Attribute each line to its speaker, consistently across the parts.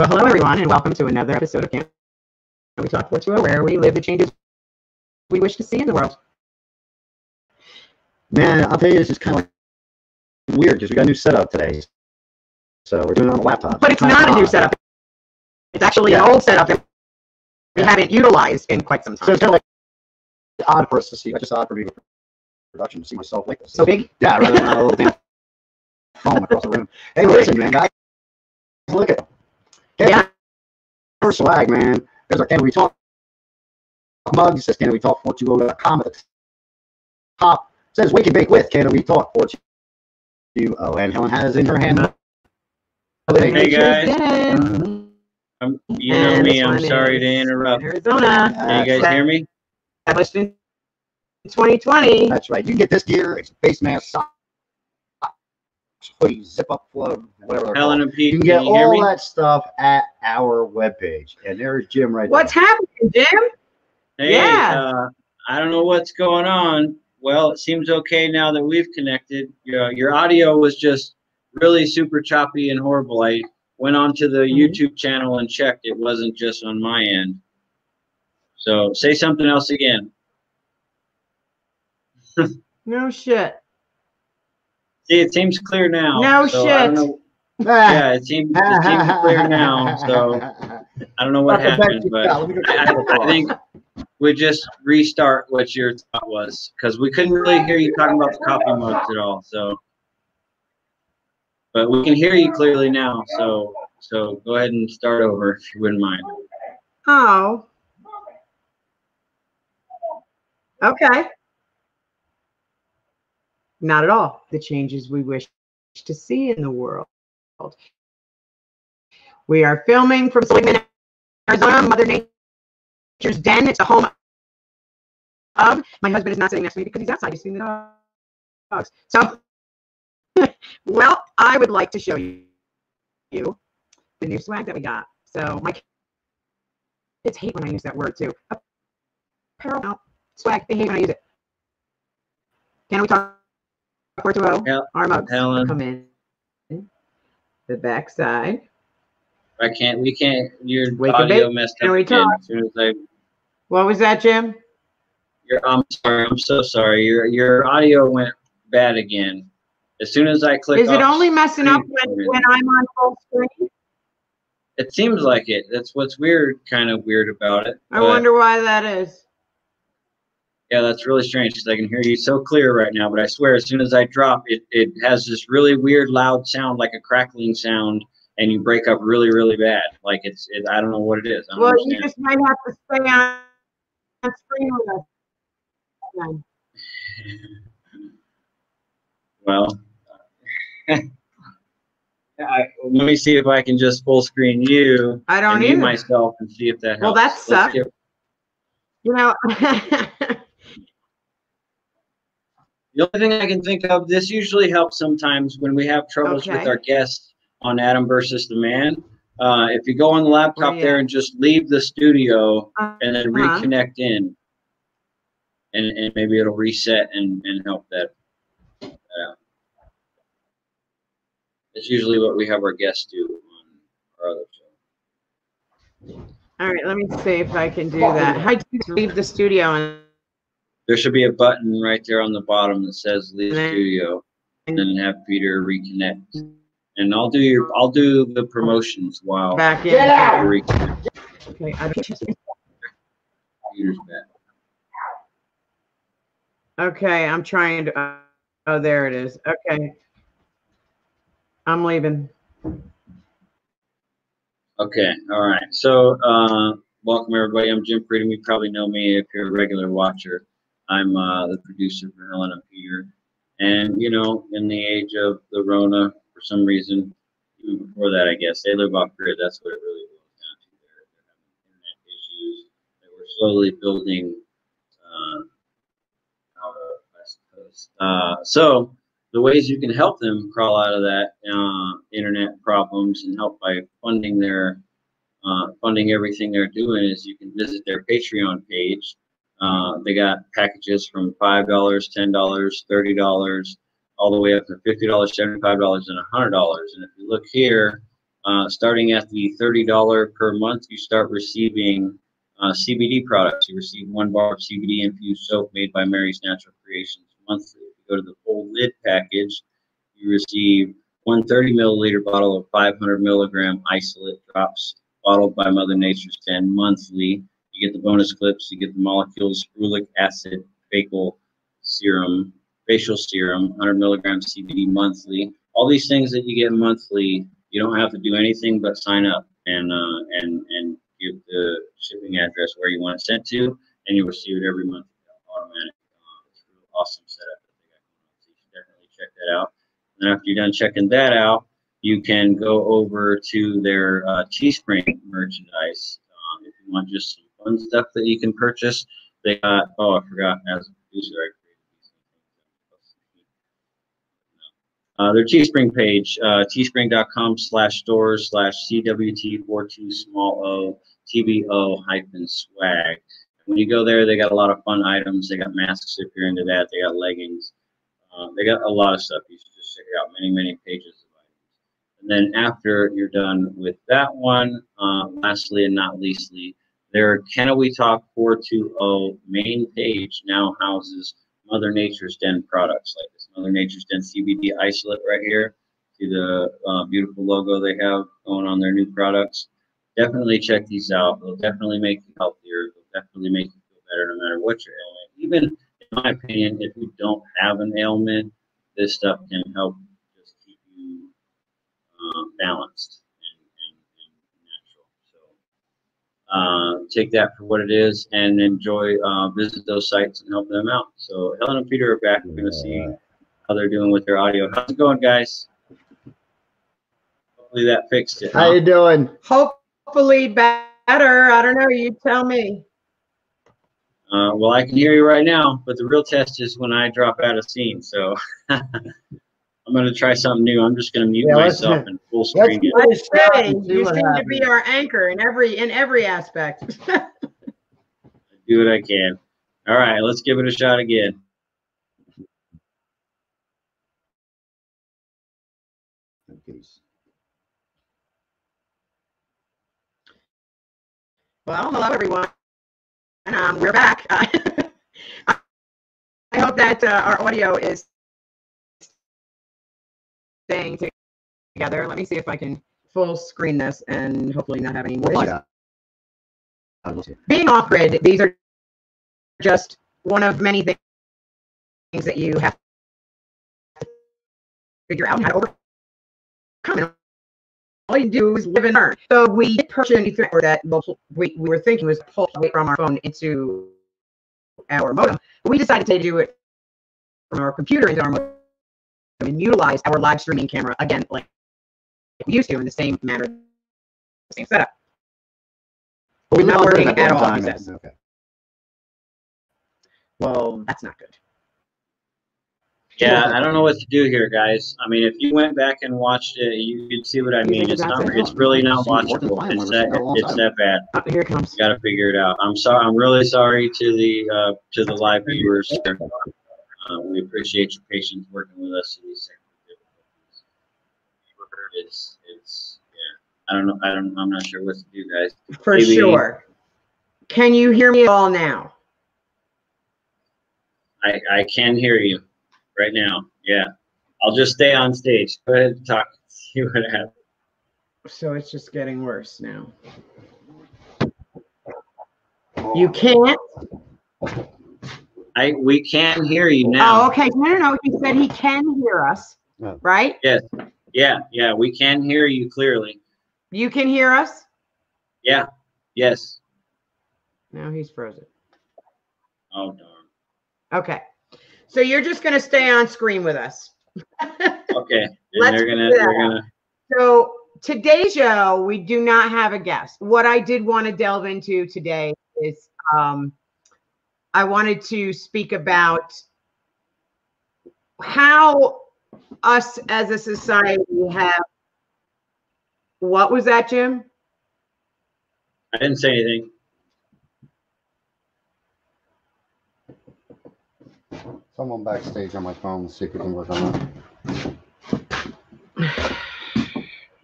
Speaker 1: Well, hello everyone, and welcome to another episode of Can We Talk 420, where we live the changes we wish to see in the world.
Speaker 2: Man, I'll tell you, this is kind of like weird because we got a new setup today. So we're doing it on the laptop.
Speaker 1: But it's not a new setup. It's actually an old setup that we haven't utilized in quite some time.
Speaker 2: So it's kind of like odd for us to see. Like just odd for me production to see myself like this.
Speaker 1: So big.
Speaker 2: Yeah, rather than a little damn phone across the room. Hey, listen, man, guys, look at them.
Speaker 1: Yeah.
Speaker 2: Our swag, man. There's our Can We Talk mug. It says Can We Talk 420.com at the top. It says Wake and Bake with Can We Talk 420. And Helen has in her hand.
Speaker 3: Hey,
Speaker 1: Pictures
Speaker 3: guys.
Speaker 1: Um, um, in
Speaker 3: I'm, you know
Speaker 1: And
Speaker 3: me. I'm sorry to interrupt.
Speaker 1: Arizona,
Speaker 3: Can you guys hear me?
Speaker 1: established in 2020.
Speaker 2: That's right. You can get this gear. It's face mask, socks, hoodies, zip up plug, whatever. they're
Speaker 3: Helen
Speaker 2: called.
Speaker 3: and Pete,
Speaker 2: You
Speaker 3: can
Speaker 2: can get
Speaker 3: you
Speaker 2: all that stuff at our webpage. And there's Jim right
Speaker 1: What's
Speaker 2: there.
Speaker 1: happening, Jim?
Speaker 3: Hey,
Speaker 1: Yeah.
Speaker 3: uh, I don't know what's going on. Well, it seems okay now that we've connected. Your, your audio was just really super choppy and horrible. I went onto the
Speaker 1: Mhm.
Speaker 3: YouTube channel and checked. It wasn't just on my end. So say something else again.
Speaker 1: No shit.
Speaker 3: See, it seems clear now.
Speaker 1: No
Speaker 3: so I don't
Speaker 1: shit.
Speaker 3: know- Yeah, it seems, it seems clear now. So I don't know what happened, but
Speaker 2: yeah, let me go
Speaker 3: I, I- I think we just restart what your thought was because we couldn't really hear you talking about the coffee mugs at all. So, but we can hear you clearly now. So, so go ahead and start over if you wouldn't mind.
Speaker 1: Oh. Okay. Not at all. The changes we wish to see in the world. We are filming from Seligman, Arizona, Mother Nature's Den. It's a home of. My husband is not sitting next to me because he's outside. He's seeing the dogs. So, well, I would like to show you the new swag that we got. So my kids hate when I use that word too. Apparel, swag. They hate when I use it. Can we talk?
Speaker 3: Hel-
Speaker 1: Our
Speaker 3: Helen,
Speaker 1: come in. The back side.
Speaker 3: I can't. We can't. Your
Speaker 1: Wake
Speaker 3: audio messed up again. As soon as I.
Speaker 1: What was that, Jim?
Speaker 3: Your, I'm sorry. I'm so sorry. Your your audio went bad again. As soon as I click.
Speaker 1: Is it only messing up when, when I'm on full screen?
Speaker 3: It seems like it. That's what's weird. Kind of weird about it.
Speaker 1: I wonder why that is.
Speaker 3: Yeah, that's really strange because I can hear you so clear right now. But I swear, as soon as I drop, it it has this really weird, loud sound, like a crackling sound, and you break up really, really bad. Like it's, it, I don't know what it is.
Speaker 1: Well, you just might have to stay on, on screen with us.
Speaker 3: Well, I, let me see if I can just full screen you
Speaker 1: I don't either.
Speaker 3: myself and see if that helps.
Speaker 1: Well, that sucks. You know,
Speaker 3: The only thing I can think of, this usually helps sometimes when we have troubles with our guests on Adam versus the Man. Uh, if you go on the laptop
Speaker 1: Where you
Speaker 3: there and just leave the studio and then
Speaker 1: Uh-huh.
Speaker 3: reconnect in, and, and maybe it'll reset and, and help that. that out. That's usually what we have our guests do on our other show.
Speaker 1: all right, let me see if I can do that. I just leave the studio and
Speaker 3: There should be a button right there on the bottom that says leave studio, and then have Peter reconnect. And I'll do your, I'll do the promotions while
Speaker 1: back in.
Speaker 2: Get out!
Speaker 3: Peter reconnects.
Speaker 1: Okay, I
Speaker 3: Peter's back.
Speaker 1: Okay, I'm trying to. Oh, there it is. Okay, I'm leaving.
Speaker 3: Okay, all right. So, uh, welcome everybody. I'm Jim Freedom. You probably know me if you're a regular watcher. I'm uh, the producer for Helen and Peter. And, you know, in the age of the Rona, for some reason, even before that, I guess, they live off grid. That's what it really boils down to. They're, they're having internet issues that we're slowly building uh, out of West Coast. Uh, so, the ways you can help them crawl out of that uh, internet problems and help by funding their uh, funding everything they're doing is you can visit their Patreon page. Uh, they got packages from five dollars, ten dollars, thirty dollars, all the way up to $50, $75, and $100. And if you look here, uh, starting at the $30 per month, you start receiving uh, CBD products. You receive one bar of CBD infused soap made by Mary's Natural Creations monthly. If you go to the full lid package, you receive one 30 milliliter bottle of 500 milligram isolate drops bottled by Mother Nature's Den monthly. You get the bonus clips, you get the molecules, ferulic acid, facial serum, facial serum, 100 milligrams CBD monthly. All these things that you get monthly, you don't have to do anything but sign up and uh, and and give the shipping address where you want it sent to, and you receive it every month automatic. Uh, it's a really awesome setup that they got. So you should definitely check that out. And after you're done checking that out, you can go over to their uh, Teespring merchandise. Um, if you want just some fun stuff that you can purchase, they got, oh, I forgot, as a producer, I. Uh, their Teespring page, uh, teespring.com slash stores slash CWT42 small o TBO hyphen swag. When you go there, they got a lot of fun items. They got masks if you're into that. They got leggings. Uh, they got a lot of stuff. You should just check it out. Many, many pages of items. And then after you're done with that one, uh, lastly and not leastly, their Can Talk 420 main page now houses Mother Nature's Den products like this Mother Nature's Den CBD isolate right here. See the uh, beautiful logo they have going on their new products. Definitely check these out. They'll definitely make you healthier. They'll definitely make you feel better no matter what your ailment. Even in my opinion, if you don't have an ailment, this stuff can help just keep you uh, balanced and, and, and natural. So uh, take that for what it is and enjoy, uh, visit those sites and help them out. So Helen and Peter are back. We're going to see how they're doing with their audio. How's it going, guys? Hopefully that fixed it.
Speaker 2: How you doing?
Speaker 1: Hopefully better. I don't know. You tell me.
Speaker 3: Uh, well, I can hear you right now, but the real test is when I drop out of scene. So I'm going to try something new. I'm just going to mute
Speaker 2: Yeah,
Speaker 3: myself and full screen it.
Speaker 2: Let's
Speaker 1: Let's say you
Speaker 2: what
Speaker 1: seem to be our anchor in every in every aspect.
Speaker 3: Do what I can. All right, let's give it a shot again.
Speaker 1: Well, hello everyone. Um, we're back. Uh, I hope that uh, our audio is staying together. Let me see if I can full screen this and hopefully not have any more issues.
Speaker 2: yeah. I will see.
Speaker 1: Being off grid, these are just one of many things that you have to figure out how to overcome. And all you do is live and learn. So we did purchase a new that we'll- we, we were thinking was pull away from our phone into our modem. We decided to do it from our computer into our modem and utilize our live streaming camera again, like we used to in the same manner, same setup.
Speaker 2: But we're
Speaker 1: Not
Speaker 2: on
Speaker 1: working at
Speaker 2: long
Speaker 1: all, he
Speaker 2: time,
Speaker 1: says.
Speaker 2: Okay.
Speaker 1: Well, that's not good.
Speaker 3: Yeah, I don't know what to do here, guys. I mean, if you went back and watched it, you could see what I mean. It's not. It's really not watchable. It's that. It's that bad.
Speaker 1: Oh, here it comes.
Speaker 3: You got to figure it out. I'm sorry. I'm really sorry to the uh, to the live viewers. Uh, we appreciate your patience working with us through these technical difficulties. It's it's yeah. I don't know. I don't. I'm not sure what to do, guys.
Speaker 1: For
Speaker 3: Maybe-
Speaker 1: sure. Can you hear me at all now?
Speaker 3: I I can hear you right now. Yeah. I'll just stay on stage. Go ahead and talk. See what happens.
Speaker 1: So it's just getting worse now. You can't.
Speaker 3: I we can hear you now.
Speaker 1: Oh,
Speaker 3: now.
Speaker 1: okay. No, no, no. He said he can hear us,
Speaker 2: Oh.
Speaker 1: right?
Speaker 3: Yeah, yeah, we can hear you clearly.
Speaker 1: You can hear us.
Speaker 3: Yeah. Yes.
Speaker 1: Now he's frozen.
Speaker 3: Oh darn.
Speaker 1: Okay. So you're just going to stay on screen with us.
Speaker 3: Okay. And
Speaker 1: Let's
Speaker 3: they're gonna
Speaker 1: do that.
Speaker 3: they're gonna
Speaker 1: So today's show, we do not have a guest. What I did want to delve into today is um, I wanted to speak about how us as a society have. What was that, Jim?
Speaker 3: I didn't say anything.
Speaker 2: Someone backstage on my phone. Let's see if we can work on that.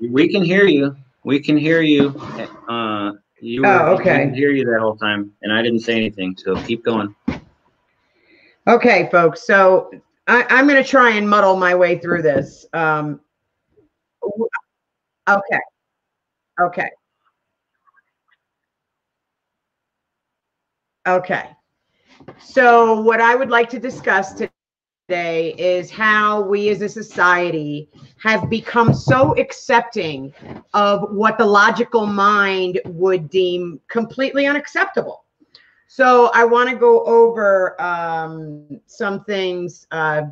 Speaker 3: We can hear you. We can hear you. Uh, you were,
Speaker 1: Oh, okay.
Speaker 3: We can hear you that whole time, and I didn't say anything. So keep going.
Speaker 1: Okay, folks. So I, I'm going to try and muddle my way through this. Um, okay. Okay. Okay. So what I would like to discuss today is how we as a society have become so accepting of what the logical mind would deem completely unacceptable. So I want to go over um, some things uh,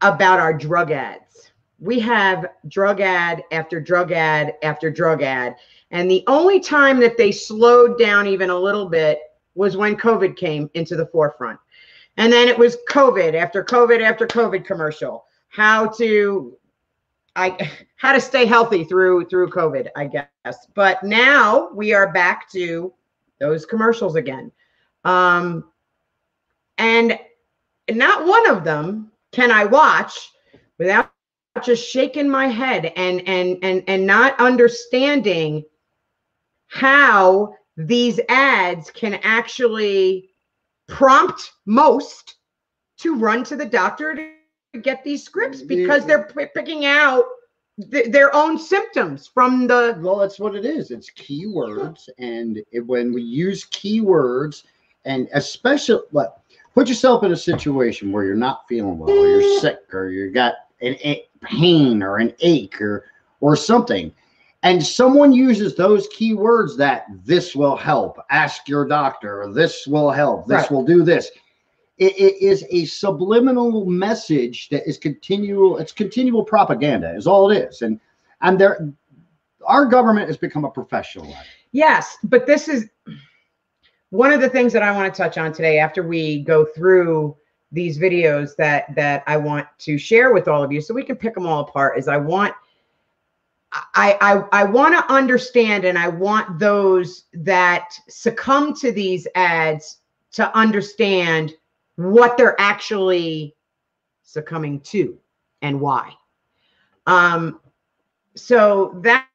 Speaker 1: about our drug ads. We have drug ad after drug ad after drug ad. And the only time that they slowed down even a little bit was when COVID came into the forefront. And then it was COVID after COVID after COVID commercial. How to I how to stay healthy through through COVID, I guess. But now we are back to those commercials again. Um, and not one of them can I watch without just shaking my head and and and and not understanding how these ads can actually prompt most to run to the doctor to get these scripts because they're p- picking out th- their own symptoms from the
Speaker 2: Well, that's what it is. It's keywords, and it, when we use keywords, and especially, like, put yourself in a situation where you're not feeling well, or you're sick, or you got an a- pain or an ache, or or something, and someone uses those keywords that this will help. Ask your doctor. This will help. This
Speaker 1: Right.
Speaker 2: will do this. It, it is a subliminal message that is continual. It's continual propaganda. Is all it is, and and there our government has become a professional.
Speaker 1: Yes, but this is one of the things that I want to touch on today after we go through these videos that that I want to share with all of you so we can pick them all apart is I want I I I want to understand and I want those that succumb to these ads to understand what they're actually succumbing to and why. Um so that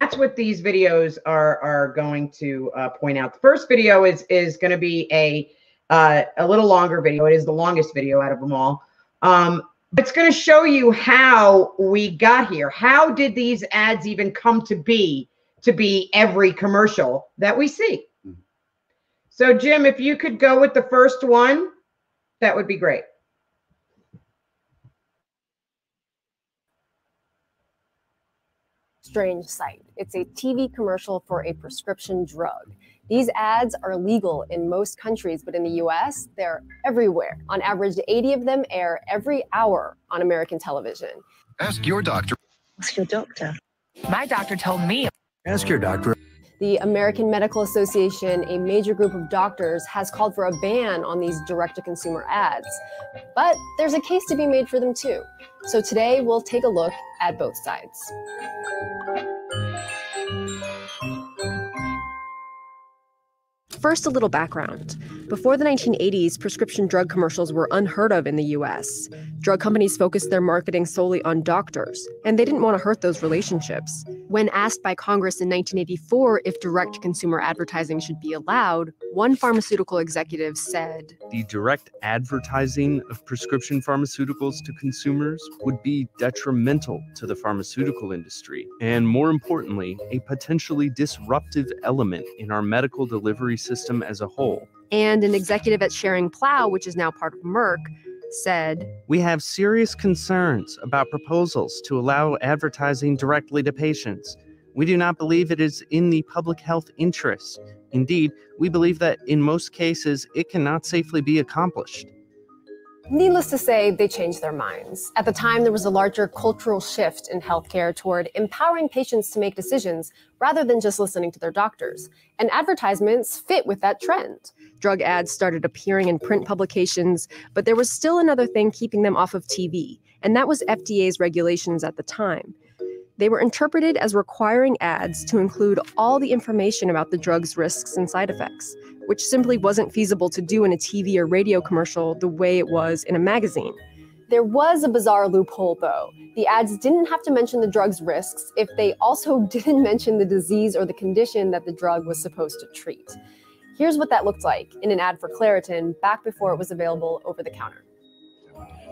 Speaker 1: that's what these videos are are going to uh, point out. The first video is is going to be a uh, a little longer video. It is the longest video out of them all. Um, it's going to show you how we got here. How did these ads even come to be to be every commercial that we see?
Speaker 2: Mhm.
Speaker 1: So Jim, if you could go with the first one, that would be great.
Speaker 4: strange sight. It's a TV commercial for a prescription drug. These ads are legal in most countries, but in the US, they're everywhere. On average, 80 of them air every hour on American television.
Speaker 5: Ask your doctor.
Speaker 6: Ask your doctor.
Speaker 7: My doctor told me.
Speaker 5: Ask your doctor.
Speaker 4: The American Medical Association, a major group of doctors, has called for a ban on these direct to consumer ads. But there's a case to be made for them too. So today we'll take a look at both sides. First, a little background. Before the 1980s, prescription drug commercials were unheard of in the US. Drug companies focused their marketing solely on doctors, and they didn't want to hurt those relationships. When asked by Congress in 1984 if direct consumer advertising should be allowed, one pharmaceutical executive said,
Speaker 8: the direct advertising of prescription pharmaceuticals to consumers would be detrimental to the pharmaceutical industry, and more importantly, a potentially disruptive element in our medical delivery system as a whole.
Speaker 4: And an executive at Schering-Plough, which is now part of Merck, said,
Speaker 8: We have serious concerns about proposals to allow advertising directly to patients. We do not believe it is in the public health interest. Indeed, we believe that in most cases it cannot safely be accomplished.
Speaker 4: Needless to say, they changed their minds. At the time, there was a larger cultural shift in healthcare toward empowering patients to make decisions rather than just listening to their doctors. And advertisements fit with that trend. Drug ads started appearing in print publications, but there was still another thing keeping them off of TV, and that was FDA's regulations at the time. They were interpreted as requiring ads to include all the information about the drug's risks and side effects, which simply wasn't feasible to do in a TV or radio commercial the way it was in a magazine. There was a bizarre loophole, though. The ads didn't have to mention the drug's risks if they also didn't mention the disease or the condition that the drug was supposed to treat. Here's what that looked like in an ad for Claritin back before it was available over the counter.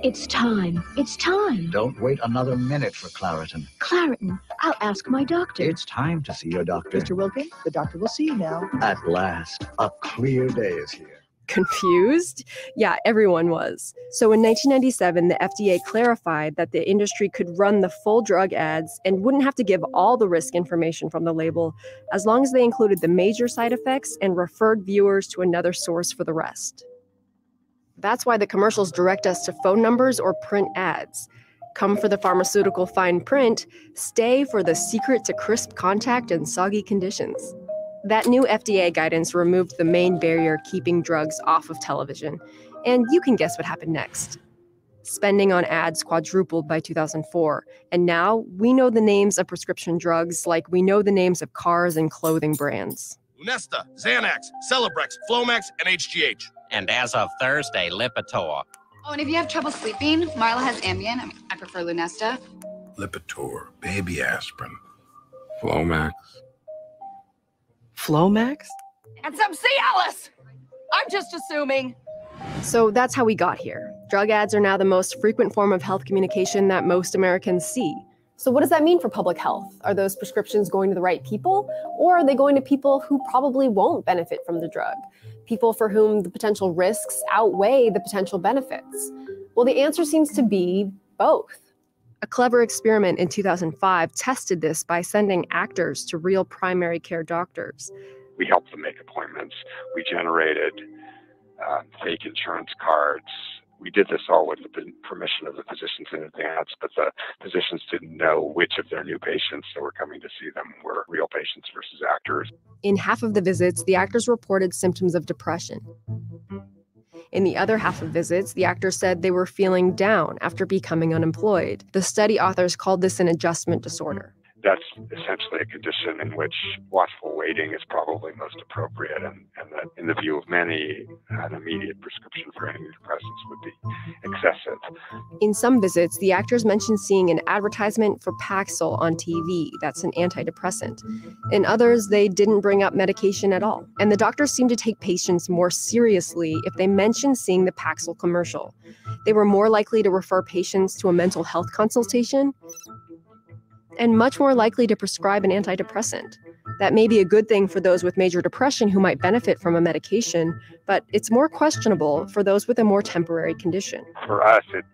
Speaker 6: It's time. It's time.
Speaker 9: Don't wait another minute for Claritin.
Speaker 6: Claritin. I'll ask my doctor.
Speaker 9: It's time to see your doctor.
Speaker 10: Mr. Wilkin, the doctor will see you now.
Speaker 9: At last, a clear day is here.
Speaker 4: Confused? Yeah, everyone was. So in 1997, the FDA clarified that the industry could run the full drug ads and wouldn't have to give all the risk information from the label as long as they included the major side effects and referred viewers to another source for the rest. That's why the commercials direct us to phone numbers or print ads. Come for the pharmaceutical fine print, stay for the secret to crisp contact and soggy conditions. That new FDA guidance removed the main barrier keeping drugs off of television, and you can guess what happened next. Spending on ads quadrupled by 2004, and now we know the names of prescription drugs like we know the names of cars and clothing brands.
Speaker 11: Lunesta, Xanax, Celebrex, Flomax, and HGH.
Speaker 12: And as of Thursday, Lipitor.
Speaker 13: Oh, and if you have trouble sleeping, Marla has Ambien. I mean, I prefer Lunesta.
Speaker 14: Lipitor, baby aspirin, Flomax.
Speaker 15: Flomax? And some Cialis! I'm just assuming.
Speaker 4: So that's how we got here. Drug ads are now the most frequent form of health communication that most Americans see. So, what does that mean for public health? Are those prescriptions going to the right people, or are they going to people who probably won't benefit from the drug? People for whom the potential risks outweigh the potential benefits? Well, the answer seems to be both. A clever experiment in 2005 tested this by sending actors to real primary care doctors.
Speaker 16: We helped them make appointments. We generated uh, fake insurance cards. We did this all with the permission of the physicians in advance, but the physicians didn't know which of their new patients that were coming to see them were real patients versus actors.
Speaker 4: In half of the visits, the actors reported symptoms of depression. In the other half of visits, the actors said they were feeling down after becoming unemployed. The study authors called this an adjustment disorder
Speaker 16: that's essentially a condition in which watchful waiting is probably most appropriate, and, and that, in the view of many, an immediate prescription for antidepressants would be excessive.
Speaker 4: In some visits, the actors mentioned seeing an advertisement for Paxil on TV, that's an antidepressant. In others, they didn't bring up medication at all. And the doctors seemed to take patients more seriously if they mentioned seeing the Paxil commercial. They were more likely to refer patients to a mental health consultation and much more likely to prescribe an antidepressant. That may be a good thing for those with major depression who might benefit from a medication, but it's more questionable for those with a more temporary condition.
Speaker 16: For us, it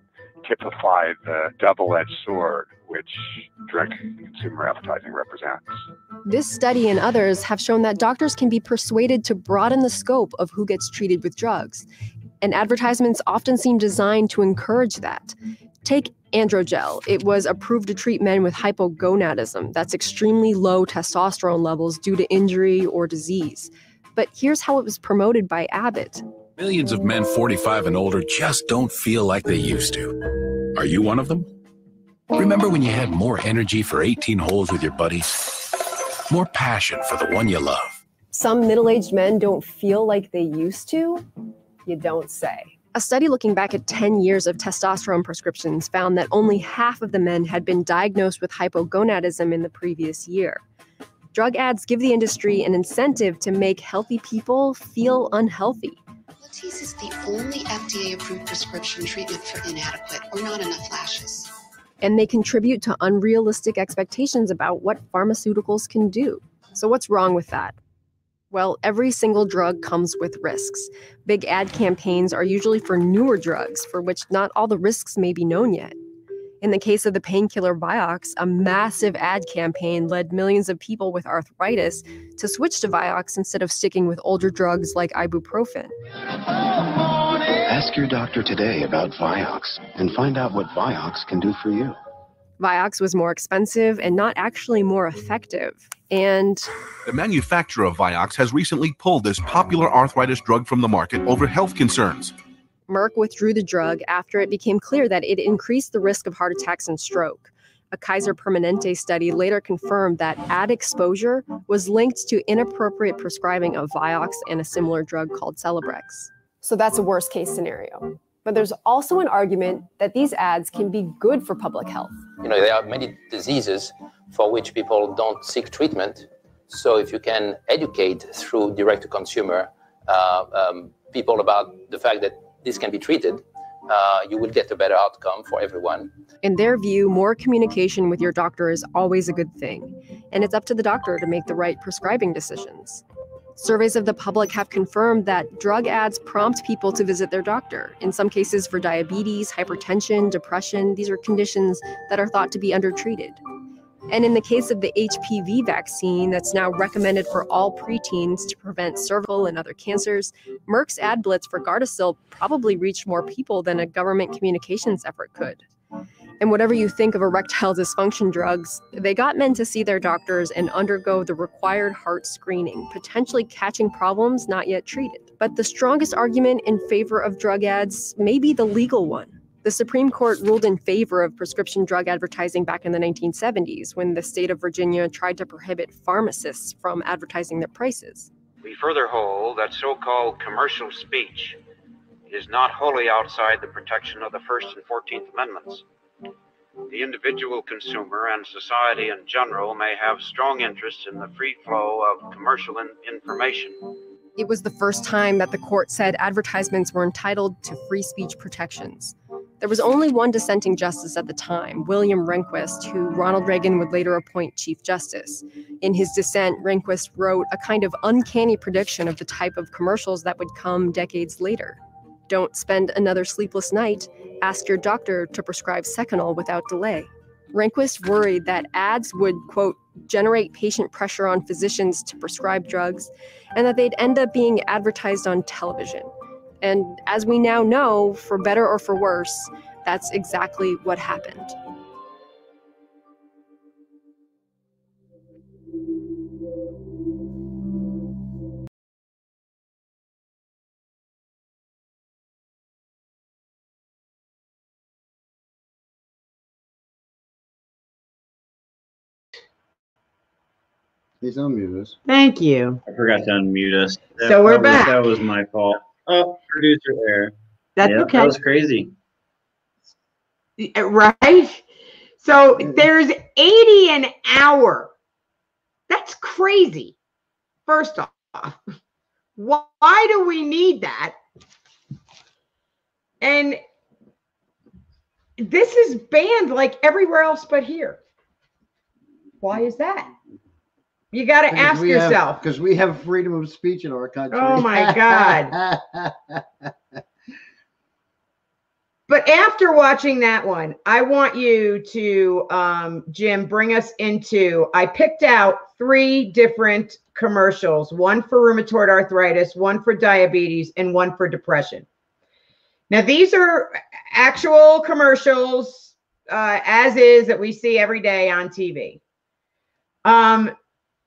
Speaker 16: typified the double edged sword which direct consumer advertising represents.
Speaker 4: This study and others have shown that doctors can be persuaded to broaden the scope of who gets treated with drugs. And advertisements often seem designed to encourage that. Take AndroGel. It was approved to treat men with hypogonadism. That's extremely low testosterone levels due to injury or disease. But here's how it was promoted by Abbott.
Speaker 14: Millions of men 45 and older just don't feel like they used to. Are you one of them? Remember when you had more energy for 18 holes with your buddies? More passion for the one you love?
Speaker 4: Some middle aged men don't feel like they used to? You don't say. A study looking back at 10 years of testosterone prescriptions found that only half of the men had been diagnosed with hypogonadism in the previous year. Drug ads give the industry an incentive to make healthy people feel unhealthy.
Speaker 17: Latisse is the only FDA approved prescription treatment for inadequate or not enough lashes.
Speaker 4: And they contribute to unrealistic expectations about what pharmaceuticals can do. So, what's wrong with that? Well, every single drug comes with risks. Big ad campaigns are usually for newer drugs for which not all the risks may be known yet. In the case of the painkiller Vioxx, a massive ad campaign led millions of people with arthritis to switch to Vioxx instead of sticking with older drugs like ibuprofen.
Speaker 18: Ask your doctor today about Vioxx and find out what Vioxx can do for you.
Speaker 4: Vioxx was more expensive and not actually more effective. And
Speaker 19: the manufacturer of Vioxx has recently pulled this popular arthritis drug from the market over health concerns.
Speaker 4: Merck withdrew the drug after it became clear that it increased the risk of heart attacks and stroke. A Kaiser Permanente study later confirmed that ad exposure was linked to inappropriate prescribing of Vioxx and a similar drug called Celebrex. So that's a worst case scenario. But there's also an argument that these ads can be good for public health.
Speaker 20: You know, there are many diseases for which people don't seek treatment. So if you can educate through direct to consumer uh, um, people about the fact that this can be treated, uh, you will get a better outcome for everyone.
Speaker 4: In their view, more communication with your doctor is always a good thing, and it's up to the doctor to make the right prescribing decisions. Surveys of the public have confirmed that drug ads prompt people to visit their doctor, in some cases for diabetes, hypertension, depression. These are conditions that are thought to be undertreated. And in the case of the HPV vaccine that's now recommended for all preteens to prevent cervical and other cancers, Merck's ad blitz for Gardasil probably reached more people than a government communications effort could. And whatever you think of erectile dysfunction drugs, they got men to see their doctors and undergo the required heart screening, potentially catching problems not yet treated. But the strongest argument in favor of drug ads may be the legal one. The Supreme Court ruled in favor of prescription drug advertising back in the 1970s when the state of Virginia tried to prohibit pharmacists from advertising their prices.
Speaker 21: We further hold that so called commercial speech is not wholly outside the protection of the First and Fourteenth Amendments. The individual consumer and society in general may have strong interests in the free flow of commercial in- information.
Speaker 4: It was the first time that the court said advertisements were entitled to free speech protections. There was only one dissenting justice at the time, William Rehnquist, who Ronald Reagan would later appoint Chief Justice. In his dissent, Rehnquist wrote a kind of uncanny prediction of the type of commercials that would come decades later. Don't spend another sleepless night. Ask your doctor to prescribe Seconal without delay. Rehnquist worried that ads would, quote, generate patient pressure on physicians to prescribe drugs, and that they'd end up being advertised on television. And as we now know, for better or for worse, that's exactly what happened.
Speaker 2: He's unmuted us.
Speaker 1: Thank you.
Speaker 3: I forgot to unmute us. That,
Speaker 1: So we're
Speaker 3: that
Speaker 1: back.
Speaker 3: That was my fault. Oh, producer error.
Speaker 1: That's
Speaker 3: Yep,
Speaker 1: okay.
Speaker 3: That was crazy.
Speaker 1: Right? So there's 80 an hour. That's crazy. First off, why why do we need that? And this is banned like everywhere else but here. Why is that? You got to ask yourself.
Speaker 2: Because we have freedom of speech in our country.
Speaker 1: Oh my God. But after watching that one, I want you to, um, Jim, bring us into. I picked out three different commercials one for rheumatoid arthritis, one for diabetes, and one for depression. Now, these are actual commercials, uh, as is, that we see every day on TV. Um,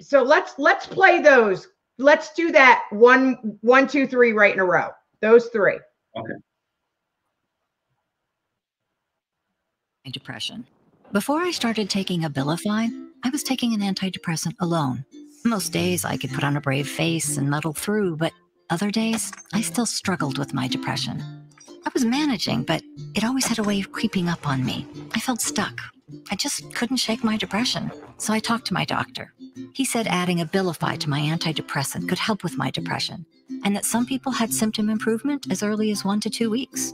Speaker 1: so let's let's play those. Let's do that one, one, two, three, right in a row. Those three.
Speaker 3: Okay.
Speaker 22: depression. Before I started taking Abilify, I was taking an antidepressant alone. Most days I could put on a brave face and muddle through, but other days I still struggled with my depression. I was managing, but it always had a way of creeping up on me. I felt stuck. I just couldn't shake my depression, so I talked to my doctor. He said adding Abilify to my antidepressant could help with my depression, and that some people had symptom improvement as early as one to two weeks.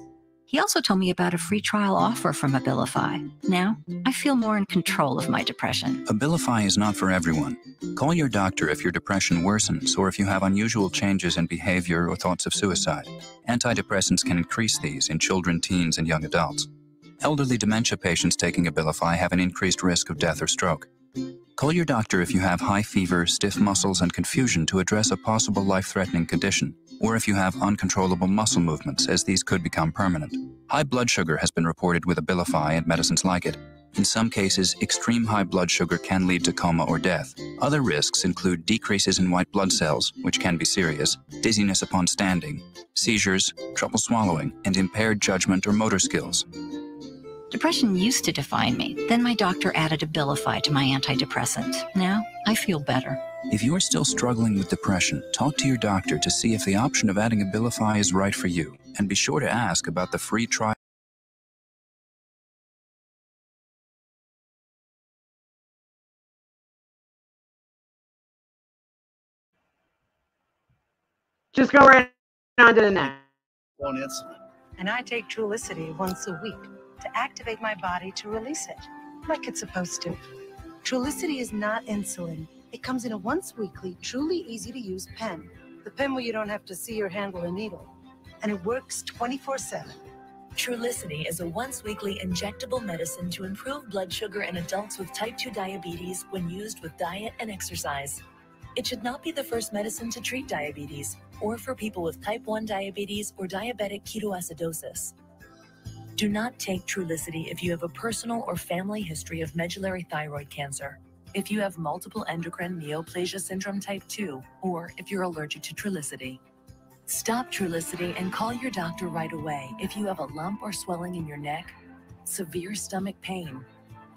Speaker 22: He also told me about a free trial offer from Abilify. Now, I feel more in control of my depression.
Speaker 23: Abilify is not for everyone. Call your doctor if your depression worsens or if you have unusual changes in behavior or thoughts of suicide. Antidepressants can increase these in children, teens, and young adults. Elderly dementia patients taking Abilify have an increased risk of death or stroke. Call your doctor if you have high fever, stiff muscles, and confusion to address a possible life threatening condition, or if you have uncontrollable muscle movements, as these could become permanent. High blood sugar has been reported with Abilify and medicines like it. In some cases, extreme high blood sugar can lead to coma or death. Other risks include decreases in white blood cells, which can be serious, dizziness upon standing, seizures, trouble swallowing, and impaired judgment or motor skills.
Speaker 22: Depression used to define me. Then my doctor added Abilify to my antidepressant. Now I feel better.
Speaker 23: If you're still struggling with depression, talk to your doctor to see if the option of adding Abilify is right for you. And be sure to ask about the free trial.
Speaker 1: Just go right on to the next.
Speaker 24: on insulin.
Speaker 25: And I take Trulicity once a week to activate my body to release it, like it's supposed to. Trulicity is not insulin. It comes in a once weekly, truly easy to use pen. The pen where you don't have to see or handle a needle. And it works 24 7.
Speaker 26: Trulicity is a once weekly injectable medicine to improve blood sugar in adults with type 2 diabetes when used with diet and exercise. It should not be the first medicine to treat diabetes or for people with type 1 diabetes or diabetic ketoacidosis. Do not take Trulicity if you have a personal or family history of medullary thyroid cancer, if you have multiple endocrine neoplasia syndrome type 2, or if you're allergic to Trulicity. Stop Trulicity and call your doctor right away if you have a lump or swelling in your neck, severe stomach pain,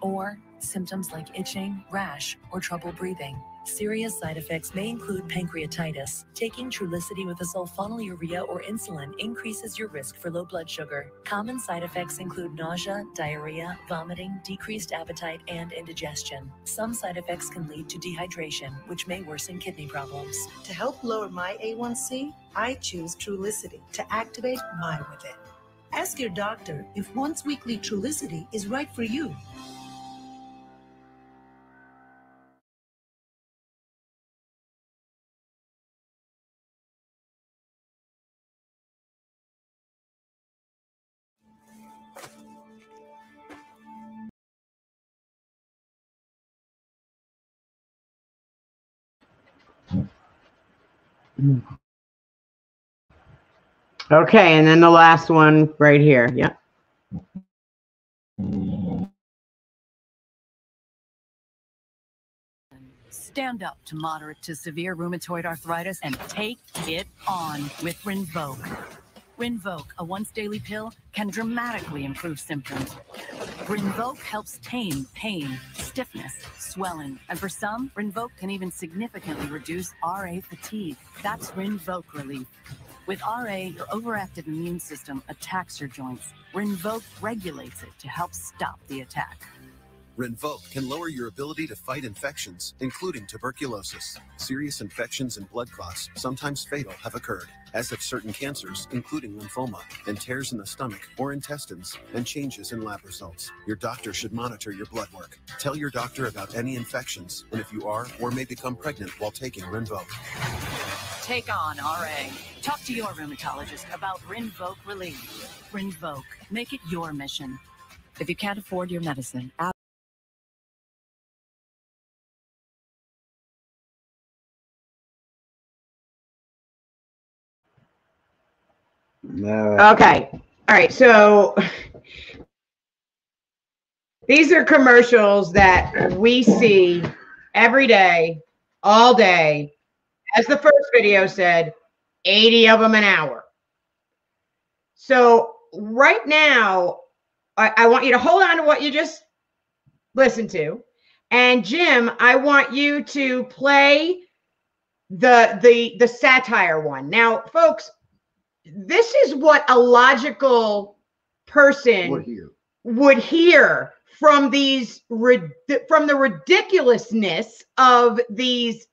Speaker 26: or symptoms like itching, rash, or trouble breathing. Serious side effects may include pancreatitis. Taking Trulicity with a sulfonylurea or insulin increases your risk for low blood sugar. Common side effects include nausea, diarrhea, vomiting, decreased appetite, and indigestion. Some side effects can lead to dehydration, which may worsen kidney problems.
Speaker 25: To help lower my A1C, I choose Trulicity to activate my with it. Ask your doctor if once weekly Trulicity is right for you.
Speaker 1: Okay, and then the last one right here. Yeah.
Speaker 27: Stand up to moderate to severe rheumatoid arthritis and take it on with Rinvoq. Rinvoq, a once daily pill, can dramatically improve symptoms. Rinvoq helps tame pain, stiffness, swelling, and for some, Rinvoq can even significantly reduce RA fatigue. That's Rinvoq relief. With RA, your overactive immune system attacks your joints. Rinvoq regulates it to help stop the attack.
Speaker 28: Rinvoq can lower your ability to fight infections, including tuberculosis. Serious infections and blood clots, sometimes fatal, have occurred, as have certain cancers, including lymphoma, and tears in the stomach or intestines, and changes in lab results. Your doctor should monitor your blood work. Tell your doctor about any infections, and if you are or may become pregnant while taking Rinvoq.
Speaker 27: Take on RA. Talk to your rheumatologist about Rinvoq relief. Rinvoq, make it your mission. If you can't afford your medicine,
Speaker 1: Okay. All right. So these are commercials that we see every day, all day. As the first video said, 80 of them an hour. So right now, I, I want you to hold on to what you just listened to. And Jim, I want you to play the the the satire one. Now, folks, this is what a logical person
Speaker 2: Would hear.
Speaker 1: would hear from these from the ridiculousness of these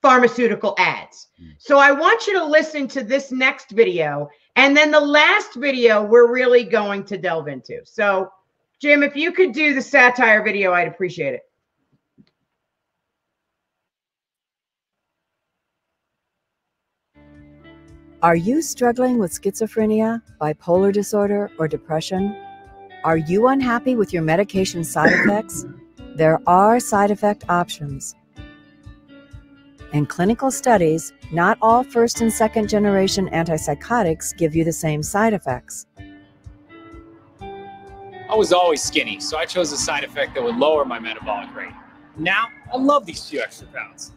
Speaker 1: pharmaceutical ads. Mm. So I want you to listen to this next video and then the last video we're really going to delve into. So Jim, if you could do the satire video, I'd appreciate it.
Speaker 29: Are you struggling with schizophrenia, bipolar disorder, or depression? Are you unhappy with your medication side effects? There are side effect options. In clinical studies, not all first and second generation antipsychotics give you the same side effects.
Speaker 30: I was always skinny, so I chose a side effect that would lower my metabolic rate. Now, I love these few extra pounds.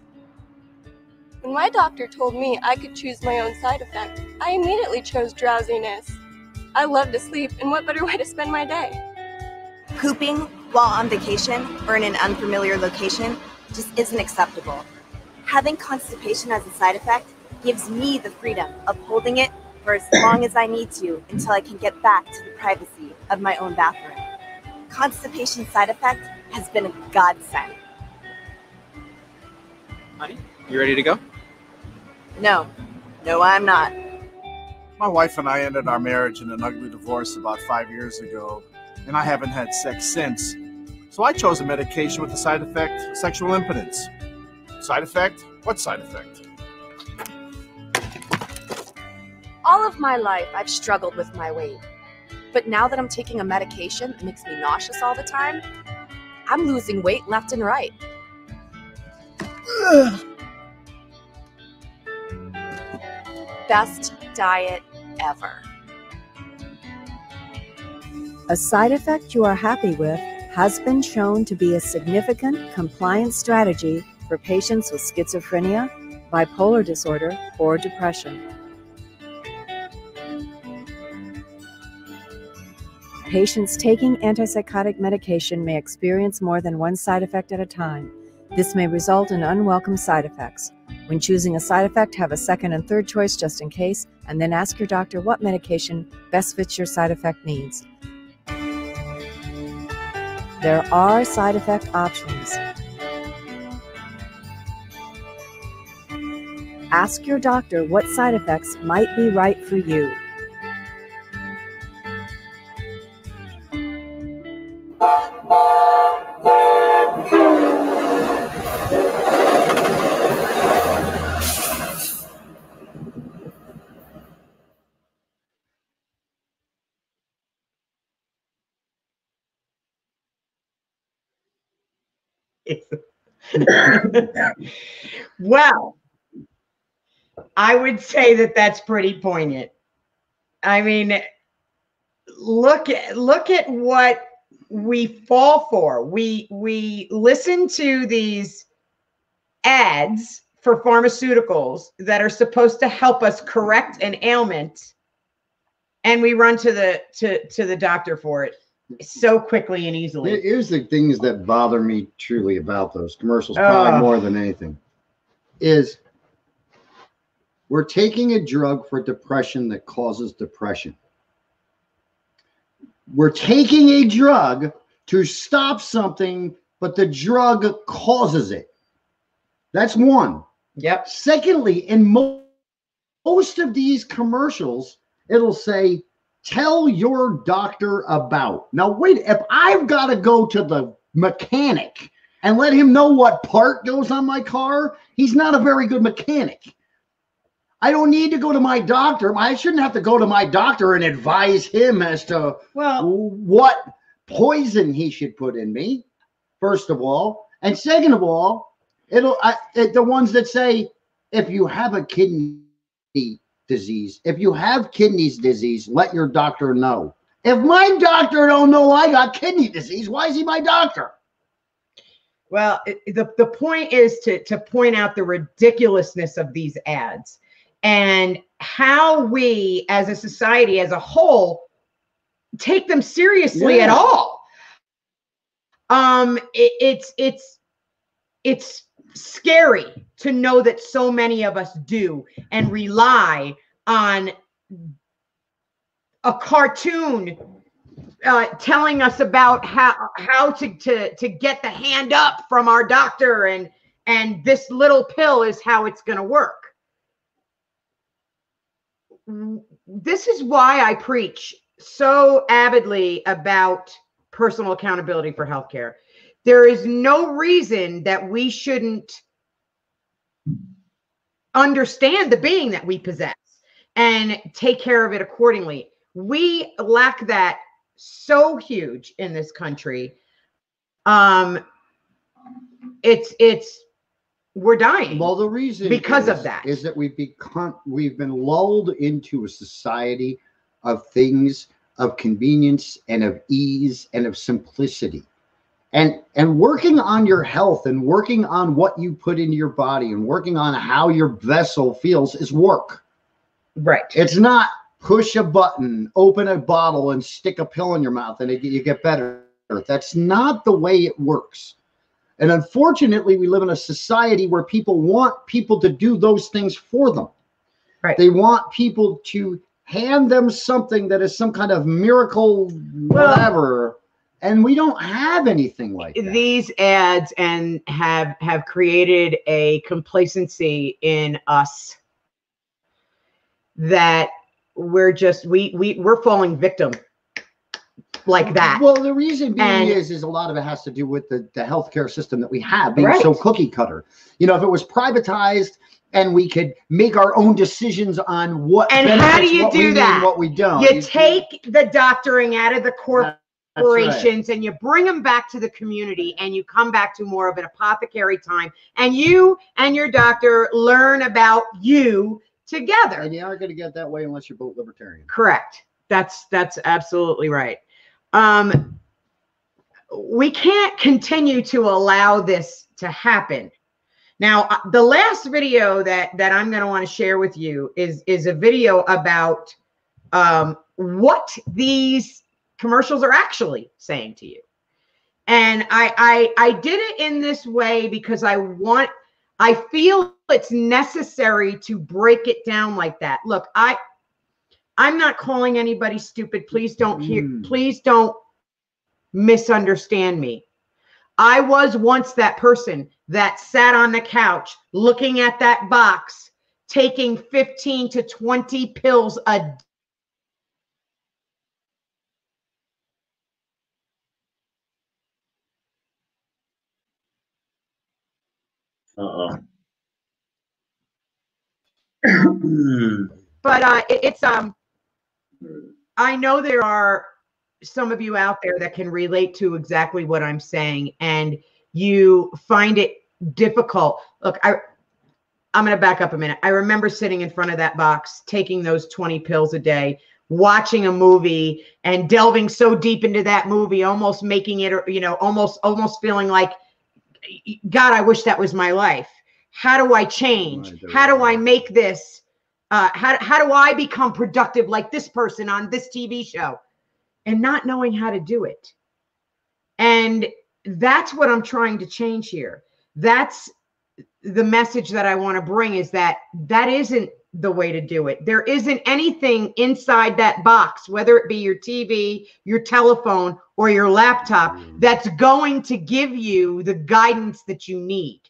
Speaker 31: When my doctor told me I could choose my own side effect, I immediately chose drowsiness. I love to sleep, and what better way to spend my day?
Speaker 24: Pooping while on vacation or in an unfamiliar location just isn't acceptable. Having constipation as a side effect gives me the freedom of holding it for as long as I need to until I can get back to the privacy of my own bathroom. Constipation side effect has been a godsend.
Speaker 32: Honey, you ready to go?
Speaker 24: No, no, I'm not.
Speaker 33: My wife and I ended our marriage in an ugly divorce about five years ago, and I haven't had sex since. So I chose a medication with the side effect sexual impotence. Side effect? What side effect?
Speaker 34: All of my life, I've struggled with my weight. But now that I'm taking a medication that makes me nauseous all the time, I'm losing weight left and right. Best diet ever.
Speaker 29: A side effect you are happy with has been shown to be a significant compliance strategy for patients with schizophrenia, bipolar disorder, or depression. Patients taking antipsychotic medication may experience more than one side effect at a time. This may result in unwelcome side effects. When choosing a side effect, have a second and third choice just in case, and then ask your doctor what medication best fits your side effect needs. There are side effect options. Ask your doctor what side effects might be right for you.
Speaker 1: well, I would say that that's pretty poignant. I mean, look at look at what we fall for. We we listen to these ads for pharmaceuticals that are supposed to help us correct an ailment and we run to the to to the doctor for it so quickly and easily.
Speaker 2: Here's the things that bother me truly about those commercials, probably more than anything, is we're taking a drug for depression that causes depression. We're taking a drug to stop something, but the drug causes it. That's one.
Speaker 1: Yep.
Speaker 2: Secondly, in mo- most of these commercials, it'll say, tell your doctor about. Now, wait, if I've got to go to the mechanic and let him know what part goes on my car, he's not a very good mechanic. I don't need to go to my doctor. I shouldn't have to go to my doctor and advise him as to
Speaker 1: well
Speaker 2: what poison he should put in me. First of all, and second of all, it'll I, it, the ones that say if you have a kidney disease, if you have kidneys disease, let your doctor know. If my doctor don't know I got kidney disease, why is he my doctor?
Speaker 1: Well, it, the the point is to to point out the ridiculousness of these ads and how we as a society as a whole take them seriously at all. Um it, it's it's it's scary to know that so many of us do and rely on a cartoon uh, telling us about how how to, to to get the hand up from our doctor and and this little pill is how it's going to work. This is why i preach so avidly about personal accountability for healthcare there is no reason that we shouldn't understand the being that we possess and take care of it accordingly. We lack that so huge in this country. Um it's it's we're dying
Speaker 2: Well, the reason
Speaker 1: because of that.
Speaker 2: is that we've become we've been lulled into a society of things of convenience and of ease and of simplicity. And and working on your health and working on what you put into your body and working on how your vessel feels is work.
Speaker 1: Right.
Speaker 2: It's not push a button, open a bottle, and stick a pill in your mouth, and it, you get better. That's not the way it works. And unfortunately, we live in a society where people want people to do those things for them.
Speaker 1: Right.
Speaker 2: They want people to hand them something that is some kind of miracle, whatever. And we don't have anything like that.
Speaker 1: these ads and have have created a complacency in us that we're just we we we're falling victim like that.
Speaker 2: Well, the reason being
Speaker 1: And-
Speaker 2: is is a lot of it has to do with the, the healthcare system that we have being
Speaker 1: Right.
Speaker 2: so cookie cutter. You know, if it was privatized and we could make our own decisions on what
Speaker 1: And how do you do that?
Speaker 2: what we don't.
Speaker 1: You take the doctoring out of the
Speaker 2: right.
Speaker 1: and you bring them back to the community and you come back to more of an apothecary time and you and your doctor learn about you together.
Speaker 2: And you aren't going to get that way unless you're both libertarian.
Speaker 1: Correct. That's that's absolutely right. Um, we can't continue to allow this to happen. Now, uh, the last video that that I'm going to want to share with you is is a video about um, what these commercials are actually saying to you. And I, I I did it in this way because I want I feel it's necessary to break it down like that. Look, I I'm not calling anybody stupid. Please don't hear mm. please don't misunderstand me. I was once that person that sat on the couch looking at that box taking 15 to 20 pills a
Speaker 3: Uh-oh.
Speaker 1: but uh it- it's um i know there are some of you out there that can relate to exactly what i'm saying and you find it difficult look i i'm going to back up a minute i remember sitting in front of that box taking those 20 pills a day watching a movie and delving so deep into that movie almost making it you know almost almost feeling like god i wish that was my life how do i change how do i make this uh, how, how do I become productive like this person on this TV show and not knowing how to do it? And that's what I'm trying to change here. That's the message that I want to bring is that that isn't the way to do it. There isn't anything inside that box, whether it be your TV, your telephone, or your laptop, mm. that's going to give you the guidance that you need.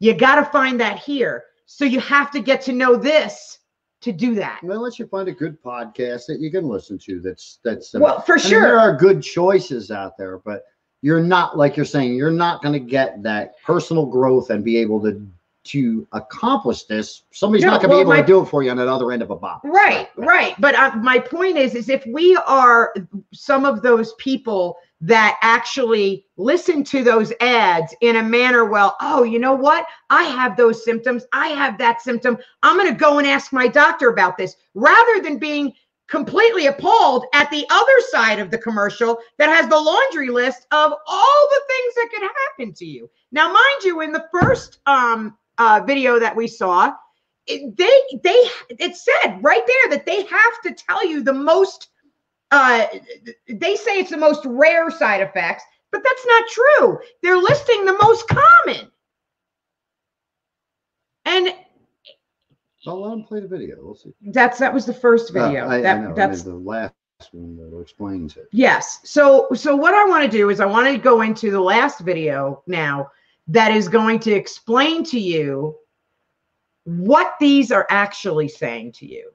Speaker 1: You got to find that here. So you have to get to know this to do that.
Speaker 2: Well, unless you find a good podcast that you can listen to, that's that's
Speaker 1: Well, for
Speaker 2: I mean,
Speaker 1: sure.
Speaker 2: there are good choices out there, but you're not like you're saying you're not going to get that personal growth and be able to to accomplish this. Somebody's
Speaker 1: No,
Speaker 2: not going to
Speaker 1: well,
Speaker 2: be able
Speaker 1: my-
Speaker 2: to do it for you on the other end of a box.
Speaker 1: Right, right. But uh, my point is, is if we are some of those people that actually listen to those ads in a manner, well, oh, you know what? I have those symptoms. I have that symptom. I'm going to go and ask my doctor about this, rather than being completely appalled at the other side of the commercial that has the laundry list of all the things that could happen to you. Now, mind you, in the first um, uh, video that we saw, it- they they it said right there that they have to tell you the most uh they say it's the most rare side effects but that's not true they're listing the most common and
Speaker 2: I'll let them play the video. We'll see.
Speaker 1: that's that was the first video
Speaker 2: Uh, I,
Speaker 1: that
Speaker 2: know. I mean,
Speaker 1: that's
Speaker 2: the last one that explains it.
Speaker 1: Yes. So so what I want to do is I want to go into the last video now that is going to explain to you what these are actually saying to you.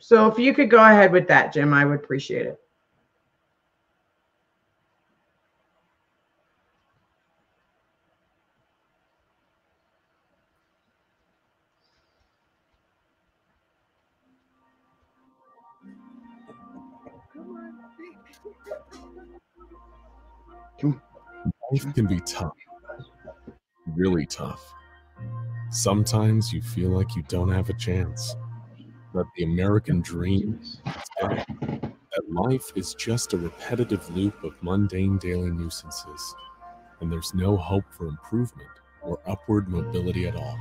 Speaker 1: So if you could go ahead with that, Jim, I would appreciate it.
Speaker 35: Life can be tough, really tough. Sometimes you feel like you don't have a chance, that the American dream that life is just a repetitive loop of mundane daily nuisances, and there's no hope for improvement or upward mobility at all.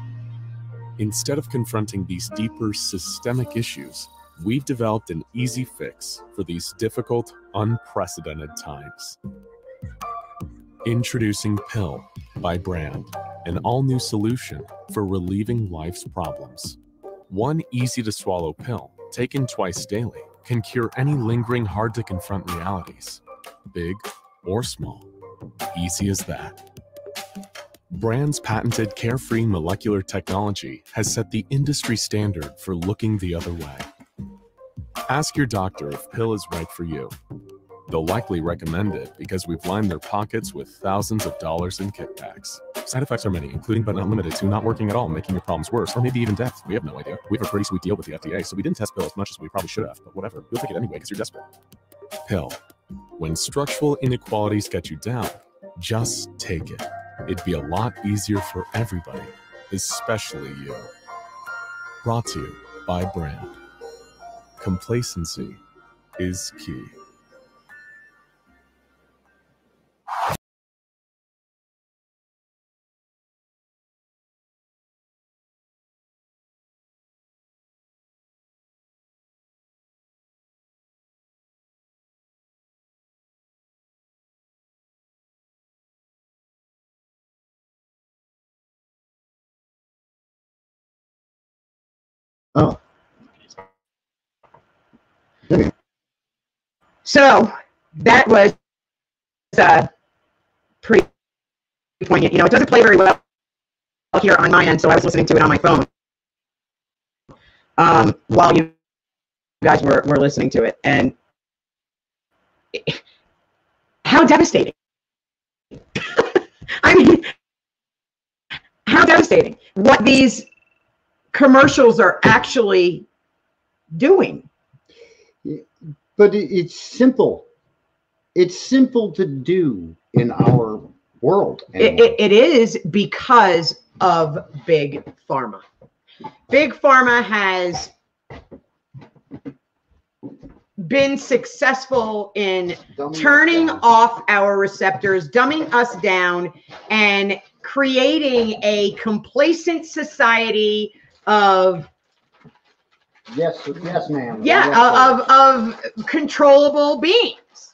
Speaker 35: Instead of confronting these deeper systemic issues, we've developed an easy fix for these difficult, unprecedented times. Introducing Pill by Brand, an all new solution for relieving life's problems. One easy to swallow pill, taken twice daily, can cure any lingering, hard to confront realities, big or small. Easy as that. Brand's patented carefree molecular technology has set the industry standard for looking the other way. Ask your doctor if pill is right for you. They'll likely recommend it because we've lined their pockets with thousands of dollars in kickbacks. Side effects are many, including but not limited to not working at all, making your problems worse, or maybe even death. We have no idea. We have a pretty sweet deal with the FDA, so we didn't test pill as much as we probably should have, but whatever. You'll take it anyway because you're desperate. Pill. When structural inequalities get you down, just take it. It'd be a lot easier for everybody, especially you. Brought to you by Brand. Complacency is key.
Speaker 1: So that was uh, pretty poignant. You know, it doesn't play very well here on my end, so I was listening to it on my phone um, while you guys were, were listening to it. And how devastating. I mean, how devastating what these commercials are actually doing.
Speaker 2: But it, it's simple. It's simple to do in our world.
Speaker 1: It, it, it is because of big pharma. Big pharma has been successful in turning off our receptors, dumbing us down, and creating a complacent society of
Speaker 2: Yes, yes, ma'am.
Speaker 1: yeah
Speaker 2: Yes,
Speaker 1: of, of controllable beings.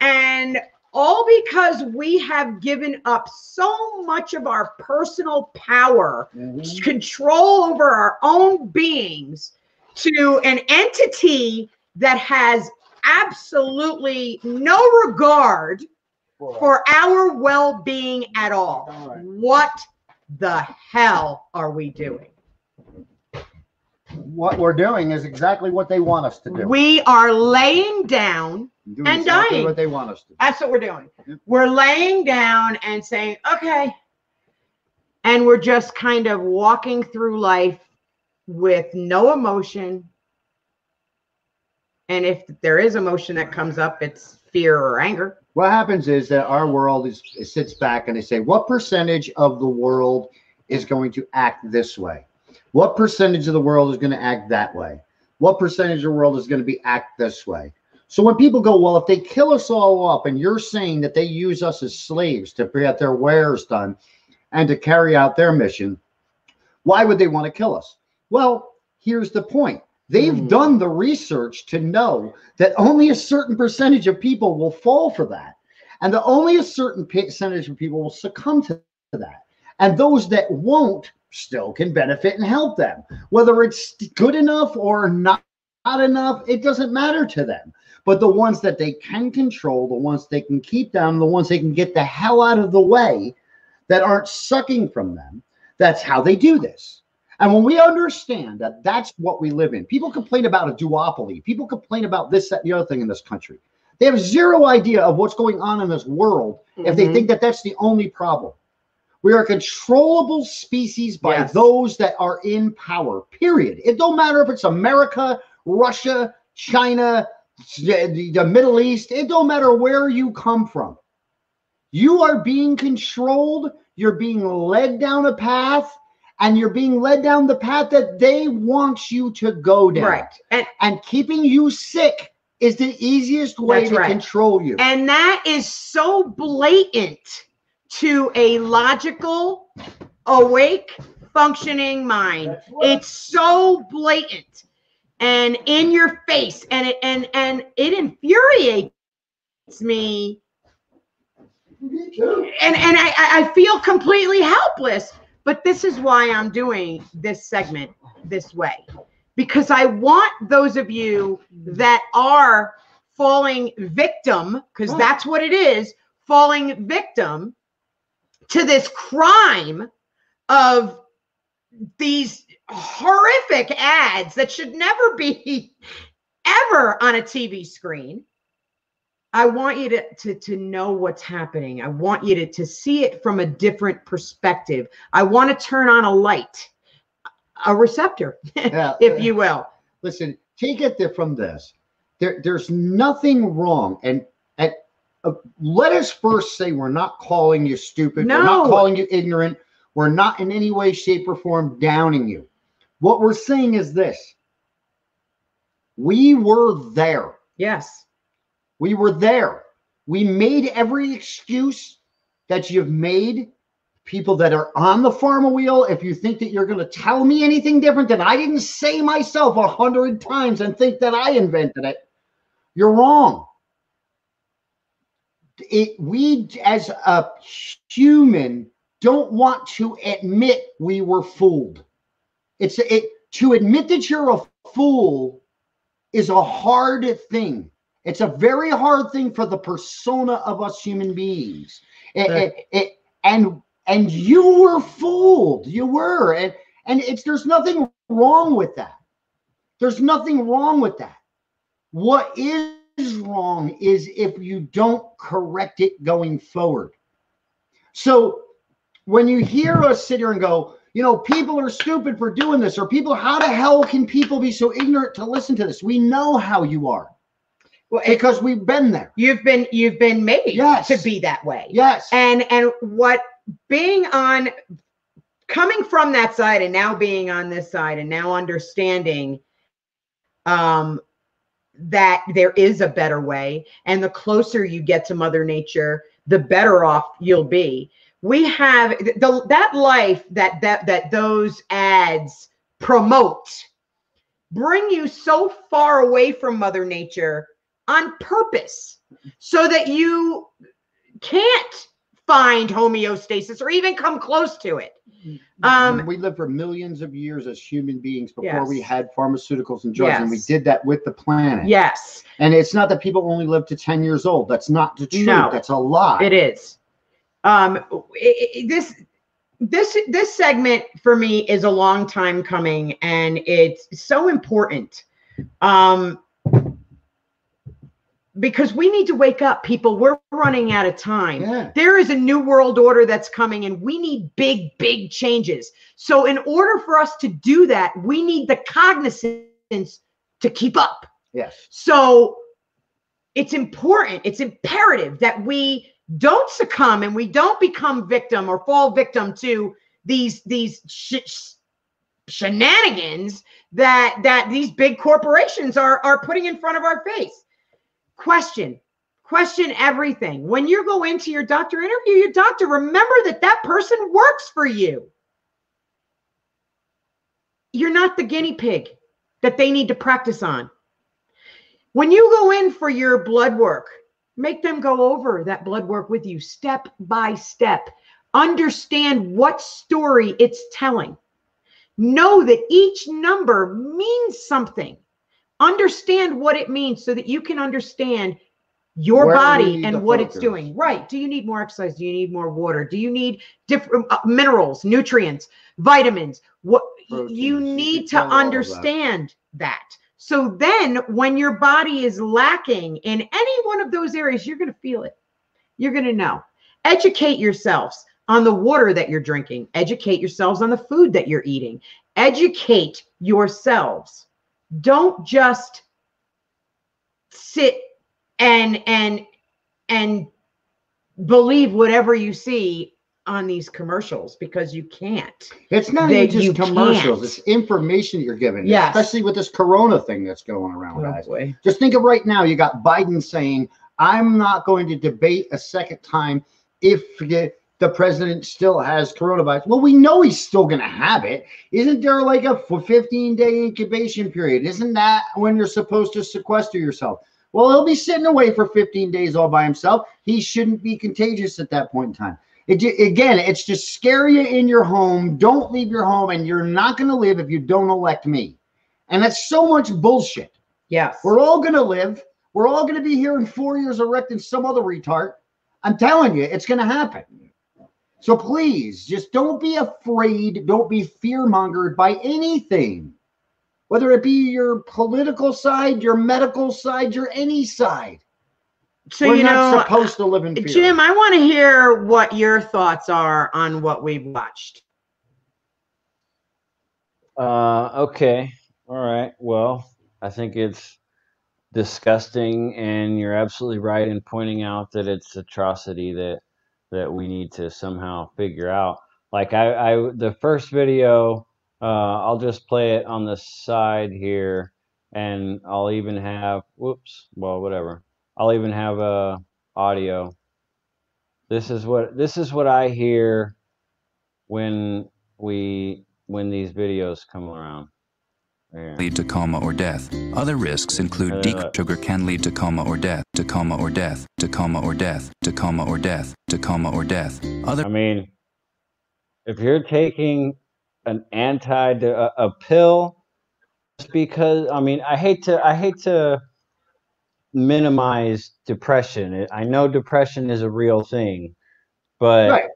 Speaker 1: And all because we have given up so much of our personal power mm-hmm. control over our own beings to an entity that has absolutely no regard for our well-being at all. What the hell are we doing
Speaker 2: What we're doing is exactly what they want us to do.
Speaker 1: we are laying down
Speaker 2: Doing
Speaker 1: and
Speaker 2: exactly
Speaker 1: dying
Speaker 2: what they want us to do.
Speaker 1: That's what we're doing. We're laying down and saying, okay. And we're just kind of walking through life with no emotion. And if there is emotion that comes up, it's fear or anger.
Speaker 2: What happens is that our world is it sits back and they say, what percentage of the world is going to act this way? What percentage of the world is going to act that way? What percentage of the world is going to be act this way? So when people go, well, if they kill us all up, and you're saying that they use us as slaves to get their wares done and to carry out their mission, why would they want to kill us? Well, here's the point. They've hmm. done the research to know that only a certain percentage of people will fall for that. And that only a certain percentage of people will succumb to that. And those that won't still can benefit and help them. Whether it's good enough or not, not enough, it doesn't matter to them. But the ones that they can control, the ones they can keep down, the ones they can get the hell out of the way that aren't sucking from them, that's how they do this. And when we understand that that's what we live in, people complain about a duopoly. People complain about this, that, and the other thing in this country. They have zero idea of what's going on in this world if they
Speaker 1: Mhm.
Speaker 2: think that that's the only problem. We are a controllable species by
Speaker 1: Yes.
Speaker 2: those that are in power, period. It don't matter if it's America, Russia, China, the, the Middle East. It don't matter where you come from. You are being controlled. You're being led down a path, and you're being led down the path that they want you to go down.
Speaker 1: Right. And,
Speaker 2: and keeping you sick is the easiest way
Speaker 1: That's
Speaker 2: to
Speaker 1: right.
Speaker 2: control you.
Speaker 1: And that is so blatant to a logical, awake, functioning mind. It's so blatant. and in your face and it and and it infuriates me and and I, I feel completely helpless but this is why i'm doing this segment this way because i want those of you that are falling victim because that's what it is falling victim to this crime of these horrific ads that should never be ever on a TV screen. I want you to, to, to know what's happening. I want you to, to see it from a different perspective. I want to turn on a light, a receptor,
Speaker 2: Yeah,
Speaker 1: if you will.
Speaker 2: Listen, take it there from this. There, there's nothing wrong, and uh, let us first say we're not calling you stupid. No. We're not calling you ignorant. We're not in any way, shape, or form downing you. What we're saying is this: we were there.
Speaker 1: Yes.
Speaker 2: We were there. We made every excuse that you've made. People that are on the farm wheel, if you think that you're going to tell me anything different than I didn't say myself a hundred times and think that I invented it, you're wrong. It, we, as a human, don't want to admit we were fooled. It's it to admit that you're a fool is a hard thing. It's a very hard thing for the persona of us human beings. It-
Speaker 1: Sure.
Speaker 2: it- it- and and you were fooled. You were. And and it's there's nothing wrong with that. There's nothing wrong with that. What is wrong is if you don't correct it going forward. So when you hear us sit here and go, you know, people are stupid for doing this, or people, how the hell can people be so ignorant to listen to this? We know how you are.
Speaker 1: Well,
Speaker 2: because we've been there.
Speaker 1: You've been you've been made yes. to be that way.
Speaker 2: Yes.
Speaker 1: And and what being on coming from that side and now being on this side and now understanding um that there is a better way. And the closer you get to mother nature the better off you'll be. We have the, that life that that that those ads promote bring you so far away from mother nature on purpose so that you can't find homeostasis or even come close to it um
Speaker 2: we lived for millions of years as human beings before
Speaker 1: Yes.
Speaker 2: we had pharmaceuticals and drugs, and we did that with the planet.
Speaker 1: yes
Speaker 2: And it's not that people only live to 10 years old. That's not the truth.
Speaker 1: No.
Speaker 2: That's a lie.
Speaker 1: It is. Um, i- i- this this this segment for me is a long time coming, and it's so important. Um, because we need to wake up, people. We're running out of time. There is a new world order that's coming, and we need big, big changes. So, in order for us to do that, we need the cognizance to keep up.
Speaker 2: Yes.
Speaker 1: So it's important, it's imperative that we don't succumb and we don't become victim or fall victim to these these sh- sh- shenanigans that that these big corporations are are putting in front of our face. Question question everything. When you go into your doctor interview, your doctor remember that that person works for you. You're not the guinea pig that they need to practice on. When you go in for your blood work, make them go over that blood work with you step by step. Understand what story it's telling. Know that each number means something. Understand what it means so that you can understand your
Speaker 2: Where
Speaker 1: body and
Speaker 2: to
Speaker 1: what it's doing. Right. Do you need more exercise? Do you need more water? Do you need different uh, minerals, nutrients, vitamins? What you need to
Speaker 2: tell all of that.
Speaker 1: understand that. So then when your body is lacking in any one of those areas, you're going to feel it. You're going to know. Educate yourselves on the water that you're drinking. Educate yourselves on the food that you're eating. Educate yourselves. Don't just sit and and and believe whatever you see on these commercials because you can't.
Speaker 2: It's not
Speaker 1: That
Speaker 2: even just commercials.
Speaker 1: can't.
Speaker 2: It's information you're giving.
Speaker 1: Yes.
Speaker 2: Especially with this corona thing that's going around,
Speaker 1: Oh,
Speaker 2: guys. Just think of right now, you got Biden saying, I'm not going to debate a second time if you the president still has coronavirus. Well, we know he's still going to have it. Isn't there like a 15 day incubation period? Isn't that when you're supposed to sequester yourself? Well, he'll be sitting away for 15 days all by himself. He shouldn't be contagious at that point in time. It, again, it's just scare you in your home. Don't leave your home, and you're not going to live if you don't elect me. And that's so much bullshit.
Speaker 1: Yes.
Speaker 2: We're all going to live. We're all going to be here in four years electing some other retard. I'm telling you, it's going to happen. So please, just don't be afraid. Don't be fear mongered by anything, whether it be your political side, your medical side, your any side.
Speaker 1: So
Speaker 2: We're
Speaker 1: you
Speaker 2: not
Speaker 1: know,
Speaker 2: supposed to live in fear.
Speaker 1: Jim, I want to hear what your thoughts are on what we've watched.
Speaker 3: Uh, okay. All right. Well, I think it's disgusting, and you're absolutely right in pointing out that it's atrocity that that we need to somehow figure out. Like I, I the first video, uh, I'll just play it on the side here, and I'll even have whoops. Well, whatever. I'll even have a audio. This is what this is what I hear when we when these videos come around. There.
Speaker 23: lead to coma or death. Other risks include decreased sugar can lead to coma or death, to coma or death, to coma or death, to coma or death, to coma or death. Other
Speaker 3: I mean, if you're taking an anti a, a pill, just because I mean, I hate to I hate to minimize depression. I know depression is a real thing, but
Speaker 2: Right.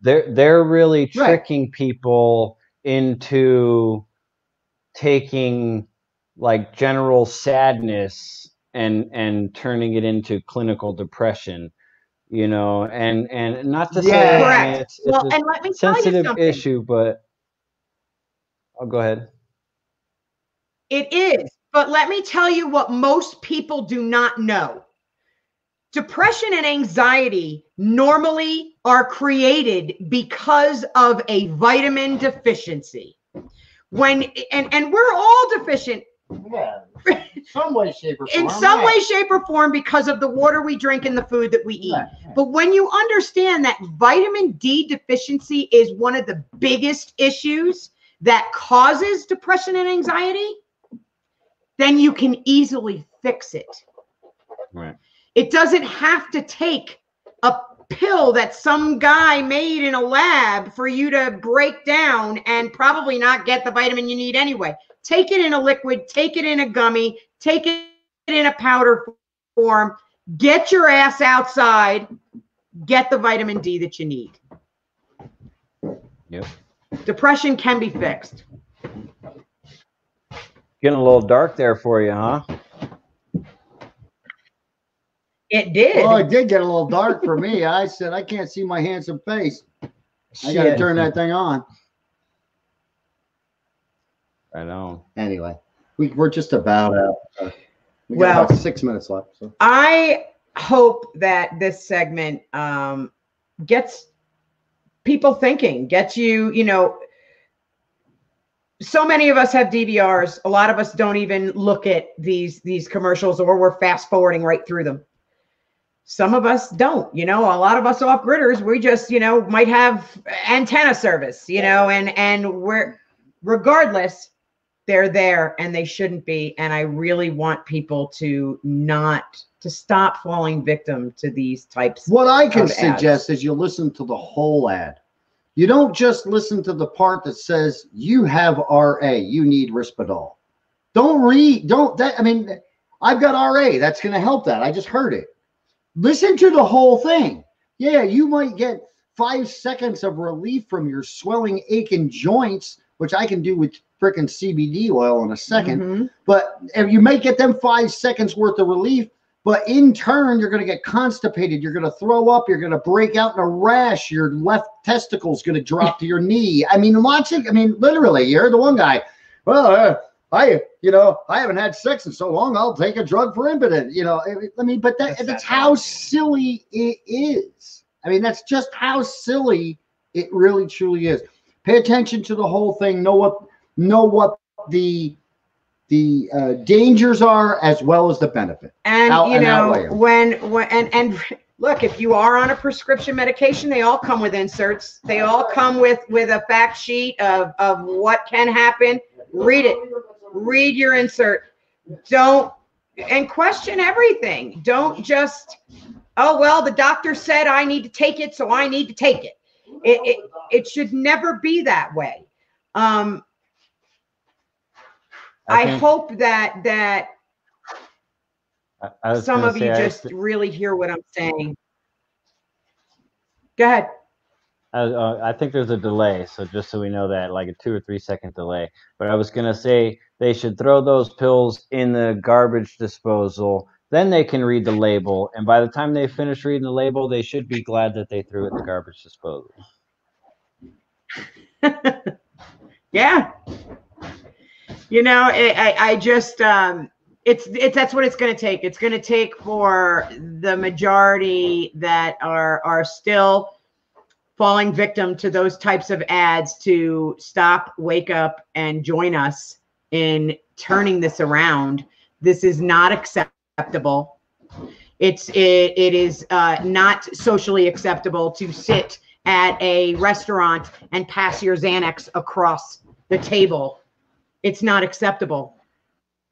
Speaker 3: they're they're really
Speaker 2: Right.
Speaker 3: tricking people into taking like general sadness and and turning it into clinical depression you know and and not to say I mean,
Speaker 1: Correct.
Speaker 3: it's, it's
Speaker 1: Well,
Speaker 3: a
Speaker 1: and let me tell you
Speaker 3: sensitive issue but i'll go ahead
Speaker 1: It is. But let me tell you what most people do not know. Depression and anxiety normally are created because of a vitamin deficiency. When and and we're all deficient
Speaker 2: Yeah. Some way, shape, or
Speaker 1: in some
Speaker 2: yeah.
Speaker 1: way shape or form because of the water we drink and the food that we eat. But when you understand that vitamin D deficiency is one of the biggest issues that causes depression and anxiety, then you can easily fix it.
Speaker 3: right
Speaker 1: It doesn't have to take a pill that some guy made in a lab for you to break down and probably not get the vitamin you need anyway. Take it in a liquid, take it in a gummy, take it in a powder form, get your ass outside, get the vitamin D that you need.
Speaker 3: yep
Speaker 1: Depression can be fixed.
Speaker 3: getting a little dark there for you huh
Speaker 1: It did.
Speaker 2: Well, it did get a little dark for me. I said, I can't see my handsome face. I got to turn that thing on.
Speaker 3: i know
Speaker 2: Anyway, we, we're just about out. Uh, we got
Speaker 1: Well-
Speaker 2: about six minutes left. So.
Speaker 1: I hope that this segment um, gets people thinking, gets you, you know, so many of us have DVRs. A lot of us don't even look at these these commercials or we're fast forwarding right through them. Some of us don't, you know, a lot of us off gridders, we just, you know, might have antenna service, you know, and and we're regardless, they're there and they shouldn't be. And I really want people to not to stop falling victim to these types.
Speaker 2: What I can
Speaker 1: of ads.
Speaker 2: suggest is you listen to the whole ad. You don't just listen to the part that says you have RA, you need Risperdal. Don't read, don't that I mean, I've got RA, that's gonna help that. I just heard it. Listen to the whole thing. Yeah, you might get five seconds of relief from your swelling, aching joints, which I can do with freaking CBD oil in a 2nd
Speaker 1: Mhm.
Speaker 2: But you may get them five seconds worth of relief, but in turn, you're going to get constipated. You're going to throw up. You're going to break out in a rash. Your left testicle's going to drop to your knee. I mean, watch it. I mean, literally, you're the one guy. Well, uh, I, you know, I haven't had sex in so long. I'll take a drug for impotence. You know, I- I mean, but that, that's how silly it is. I mean, that's just how silly it really truly is. Pay attention to the whole thing. Know what know what the the uh, dangers are as well as the benefit.
Speaker 1: and
Speaker 2: Out-
Speaker 1: you know
Speaker 2: outweigh 'em.
Speaker 1: when when and and look, if you are on a prescription medication, they all come with inserts. They all come with with a fact sheet of of what can happen. Read it. Read your insert. Don't and question everything. Don't just oh well, the doctor said I need to take it, so I need to take it. It it, it should never be that way. Um,
Speaker 36: I
Speaker 1: I hope that that some of you just really hear what I'm saying. Go ahead.
Speaker 36: I, uh, I think there's a delay, so just so we know that, like a two or three second delay. But I was gonna say they should throw those pills in the garbage disposal. Then they can read the label, and by the time they finish reading the label, they should be glad that they threw it in the garbage disposal.
Speaker 1: Yeah. You know, I, I just, um, it's, it's, that's what it's going to take. It's going to take for the majority that are, are still falling victim to those types of ads to stop, wake up, and join us in turning this around. This is not acceptable. It's, it, it is uh, not socially acceptable to sit at a restaurant and pass your Xanax across the table. It's not acceptable.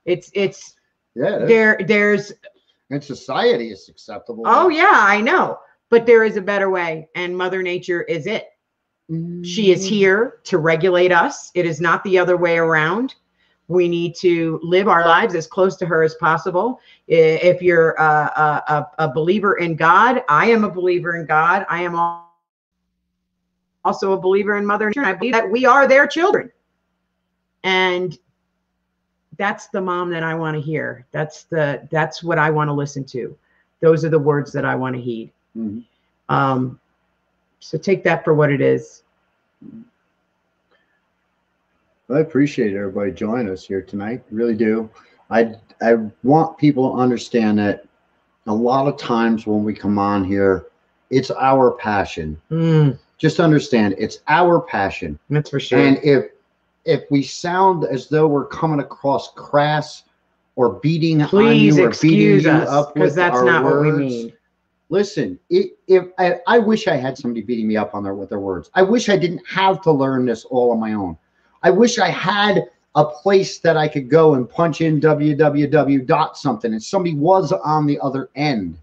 Speaker 1: It's it's
Speaker 2: Yeah, it is.
Speaker 1: there there's
Speaker 2: In society, is acceptable.
Speaker 1: oh yeah, I know. But there is a better way, and Mother Nature is it. She is here to regulate us. It is not the other way around. We need to live our lives as close to her as possible. If you're a, a, a- believer in God, I am a believer in God. I am also a believer in Mother Nature. I believe that we are their children. And that's the mom that I want to hear. That's the that's what I want to listen to. Those are the words that I want to heed.
Speaker 2: Mhm.
Speaker 1: Um, so take that for what it is.
Speaker 2: I appreciate everybody joining us here tonight. Really do. I I want people to understand that a lot of times when we come on here, it's our passion.
Speaker 1: Mm,
Speaker 2: Just understand, it's our passion.
Speaker 1: that's for sure.
Speaker 2: And if if we sound as though we're coming across crass or beating
Speaker 1: Please
Speaker 2: on you or beating you
Speaker 1: us,
Speaker 2: up
Speaker 1: 'cause
Speaker 2: with
Speaker 1: that's not what we mean.
Speaker 2: Listen, it, if I, I wish I had somebody beating me up on their with their words. I wish I didn't have to learn this all on my own. I wish I had a place that I could go and punch in www dot something and somebody was on the other end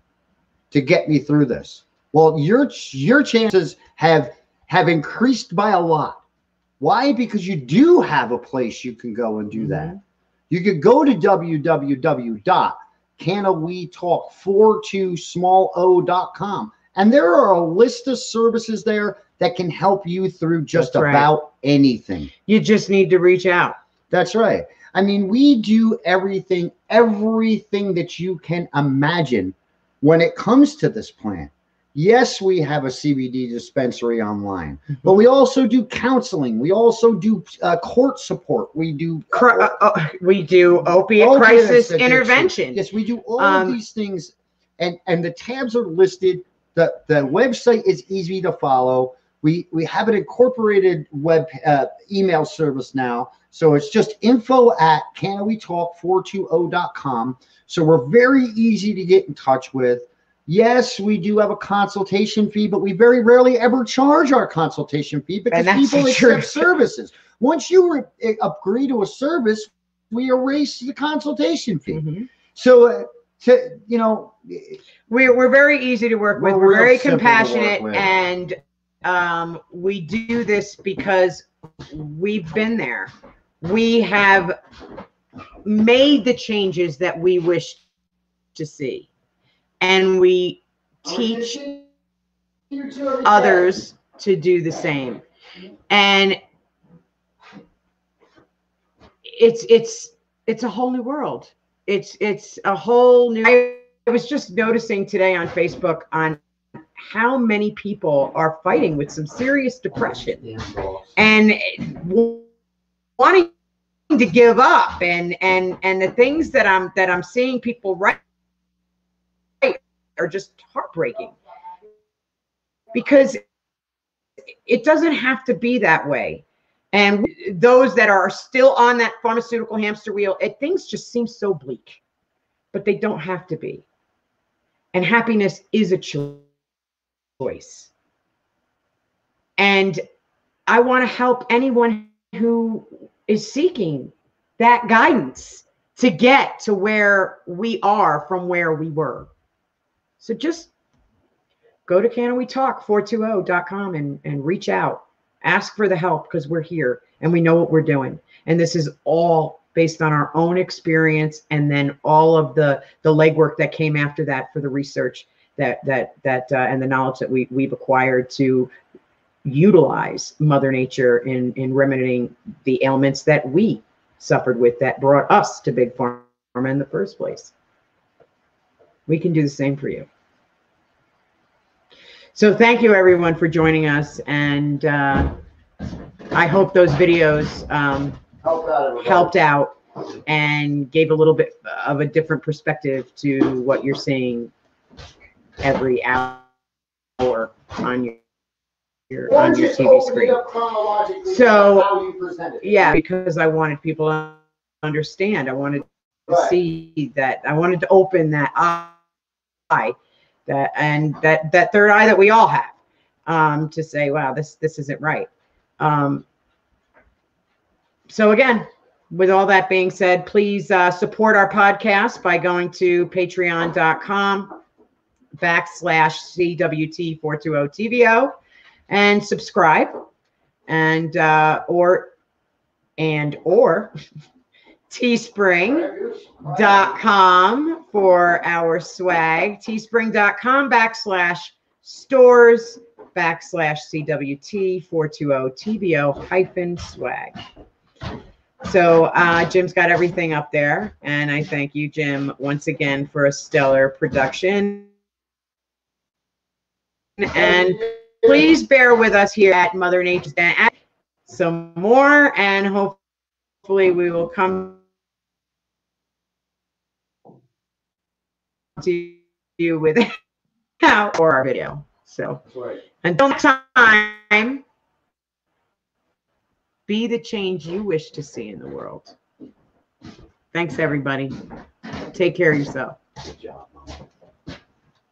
Speaker 2: to get me through this. Well, your your chances have have increased by a lot. Why? Because you do have a place you can go and do mm-hmm. that. You could go to www.canawetalk42small o dot com and there are a list of services there that can help you through just
Speaker 1: That's right.
Speaker 2: about anything.
Speaker 1: You just need to reach out.
Speaker 2: That's right. I mean, we do everything, everything that you can imagine when it comes to this plant. Yes, we have a CBD dispensary online, but we also do counseling. We also do uh, court support. We do
Speaker 1: uh, uh, we do opiate
Speaker 2: Opiate
Speaker 1: crisis
Speaker 2: addiction.
Speaker 1: intervention.
Speaker 2: Yes, we do all
Speaker 1: Um,
Speaker 2: of these things, and and the tabs are listed. the The website is easy to follow. We we have an incorporated web uh, email service now, so it's just info at cannawetalk420.com. So we're very easy to get in touch with. Yes, we do have a consultation fee, but we very rarely ever charge our consultation fee because people accept
Speaker 1: truth.
Speaker 2: services. Once you re- eh, agree to a service, we erase the consultation fee.
Speaker 1: Mm-hmm.
Speaker 2: So, uh, to you know,
Speaker 1: we're, we're very easy to work with.
Speaker 2: We're
Speaker 1: We're, very compassionate, and um, we do this because we've been there. We have made the changes that we wish to see, and we teach others to do the same. And it's it's it's a whole new world. It's it's a whole new. I was just noticing today on Facebook on how many people are fighting with some serious depression and wanting to give up. And and and the things that I'm that I'm seeing people write are just heartbreaking. Because it doesn't have to be that way. And those that are still on that pharmaceutical hamster wheel it, things just seem so bleak. But they don't have to be. And happiness is a choice. And I want to help anyone who is seeking that guidance to get to where we are from where we were. So just go to cannawetalk420.com and, and reach out. Ask for the help because we're here and we know what we're doing. And this is all based on our own experience and then all of the the legwork that came after that for the research that that that uh, and the knowledge that we we've acquired to utilize mother nature in in remedying the ailments that we suffered with that brought us to big pharma in the first place. We can do the same for you. So thank you everyone for joining us and uh, i hope those videos um,
Speaker 2: Help out
Speaker 1: helped out and gave a little bit of a different perspective to what you're seeing every hour on your, your on your TV screen. So,
Speaker 2: how you present it.
Speaker 1: Yeah, because I wanted people to understand. I wanted to
Speaker 2: Right.
Speaker 1: see that. I wanted to open that eye, that and that that third eye that we all have, um, to say, wow, this this isn't right. Um, so again, with all that being said, please uh, support our podcast by going to patreon.com backslash CWT420TVO and subscribe and uh, or and or teespring.com for our swag teespring.com backslash stores backslash CWT 420 TBO hyphen swag. So uh, Jim's got everything up there, and I thank you, Jim, once again for a stellar production. And please bear with us here at Mother Nature's. Add Some more, and hopefully we will come to you with out or our video. So until next time, be the change you wish to see in the world. Thanks, everybody. Take care of yourself.
Speaker 2: Good job.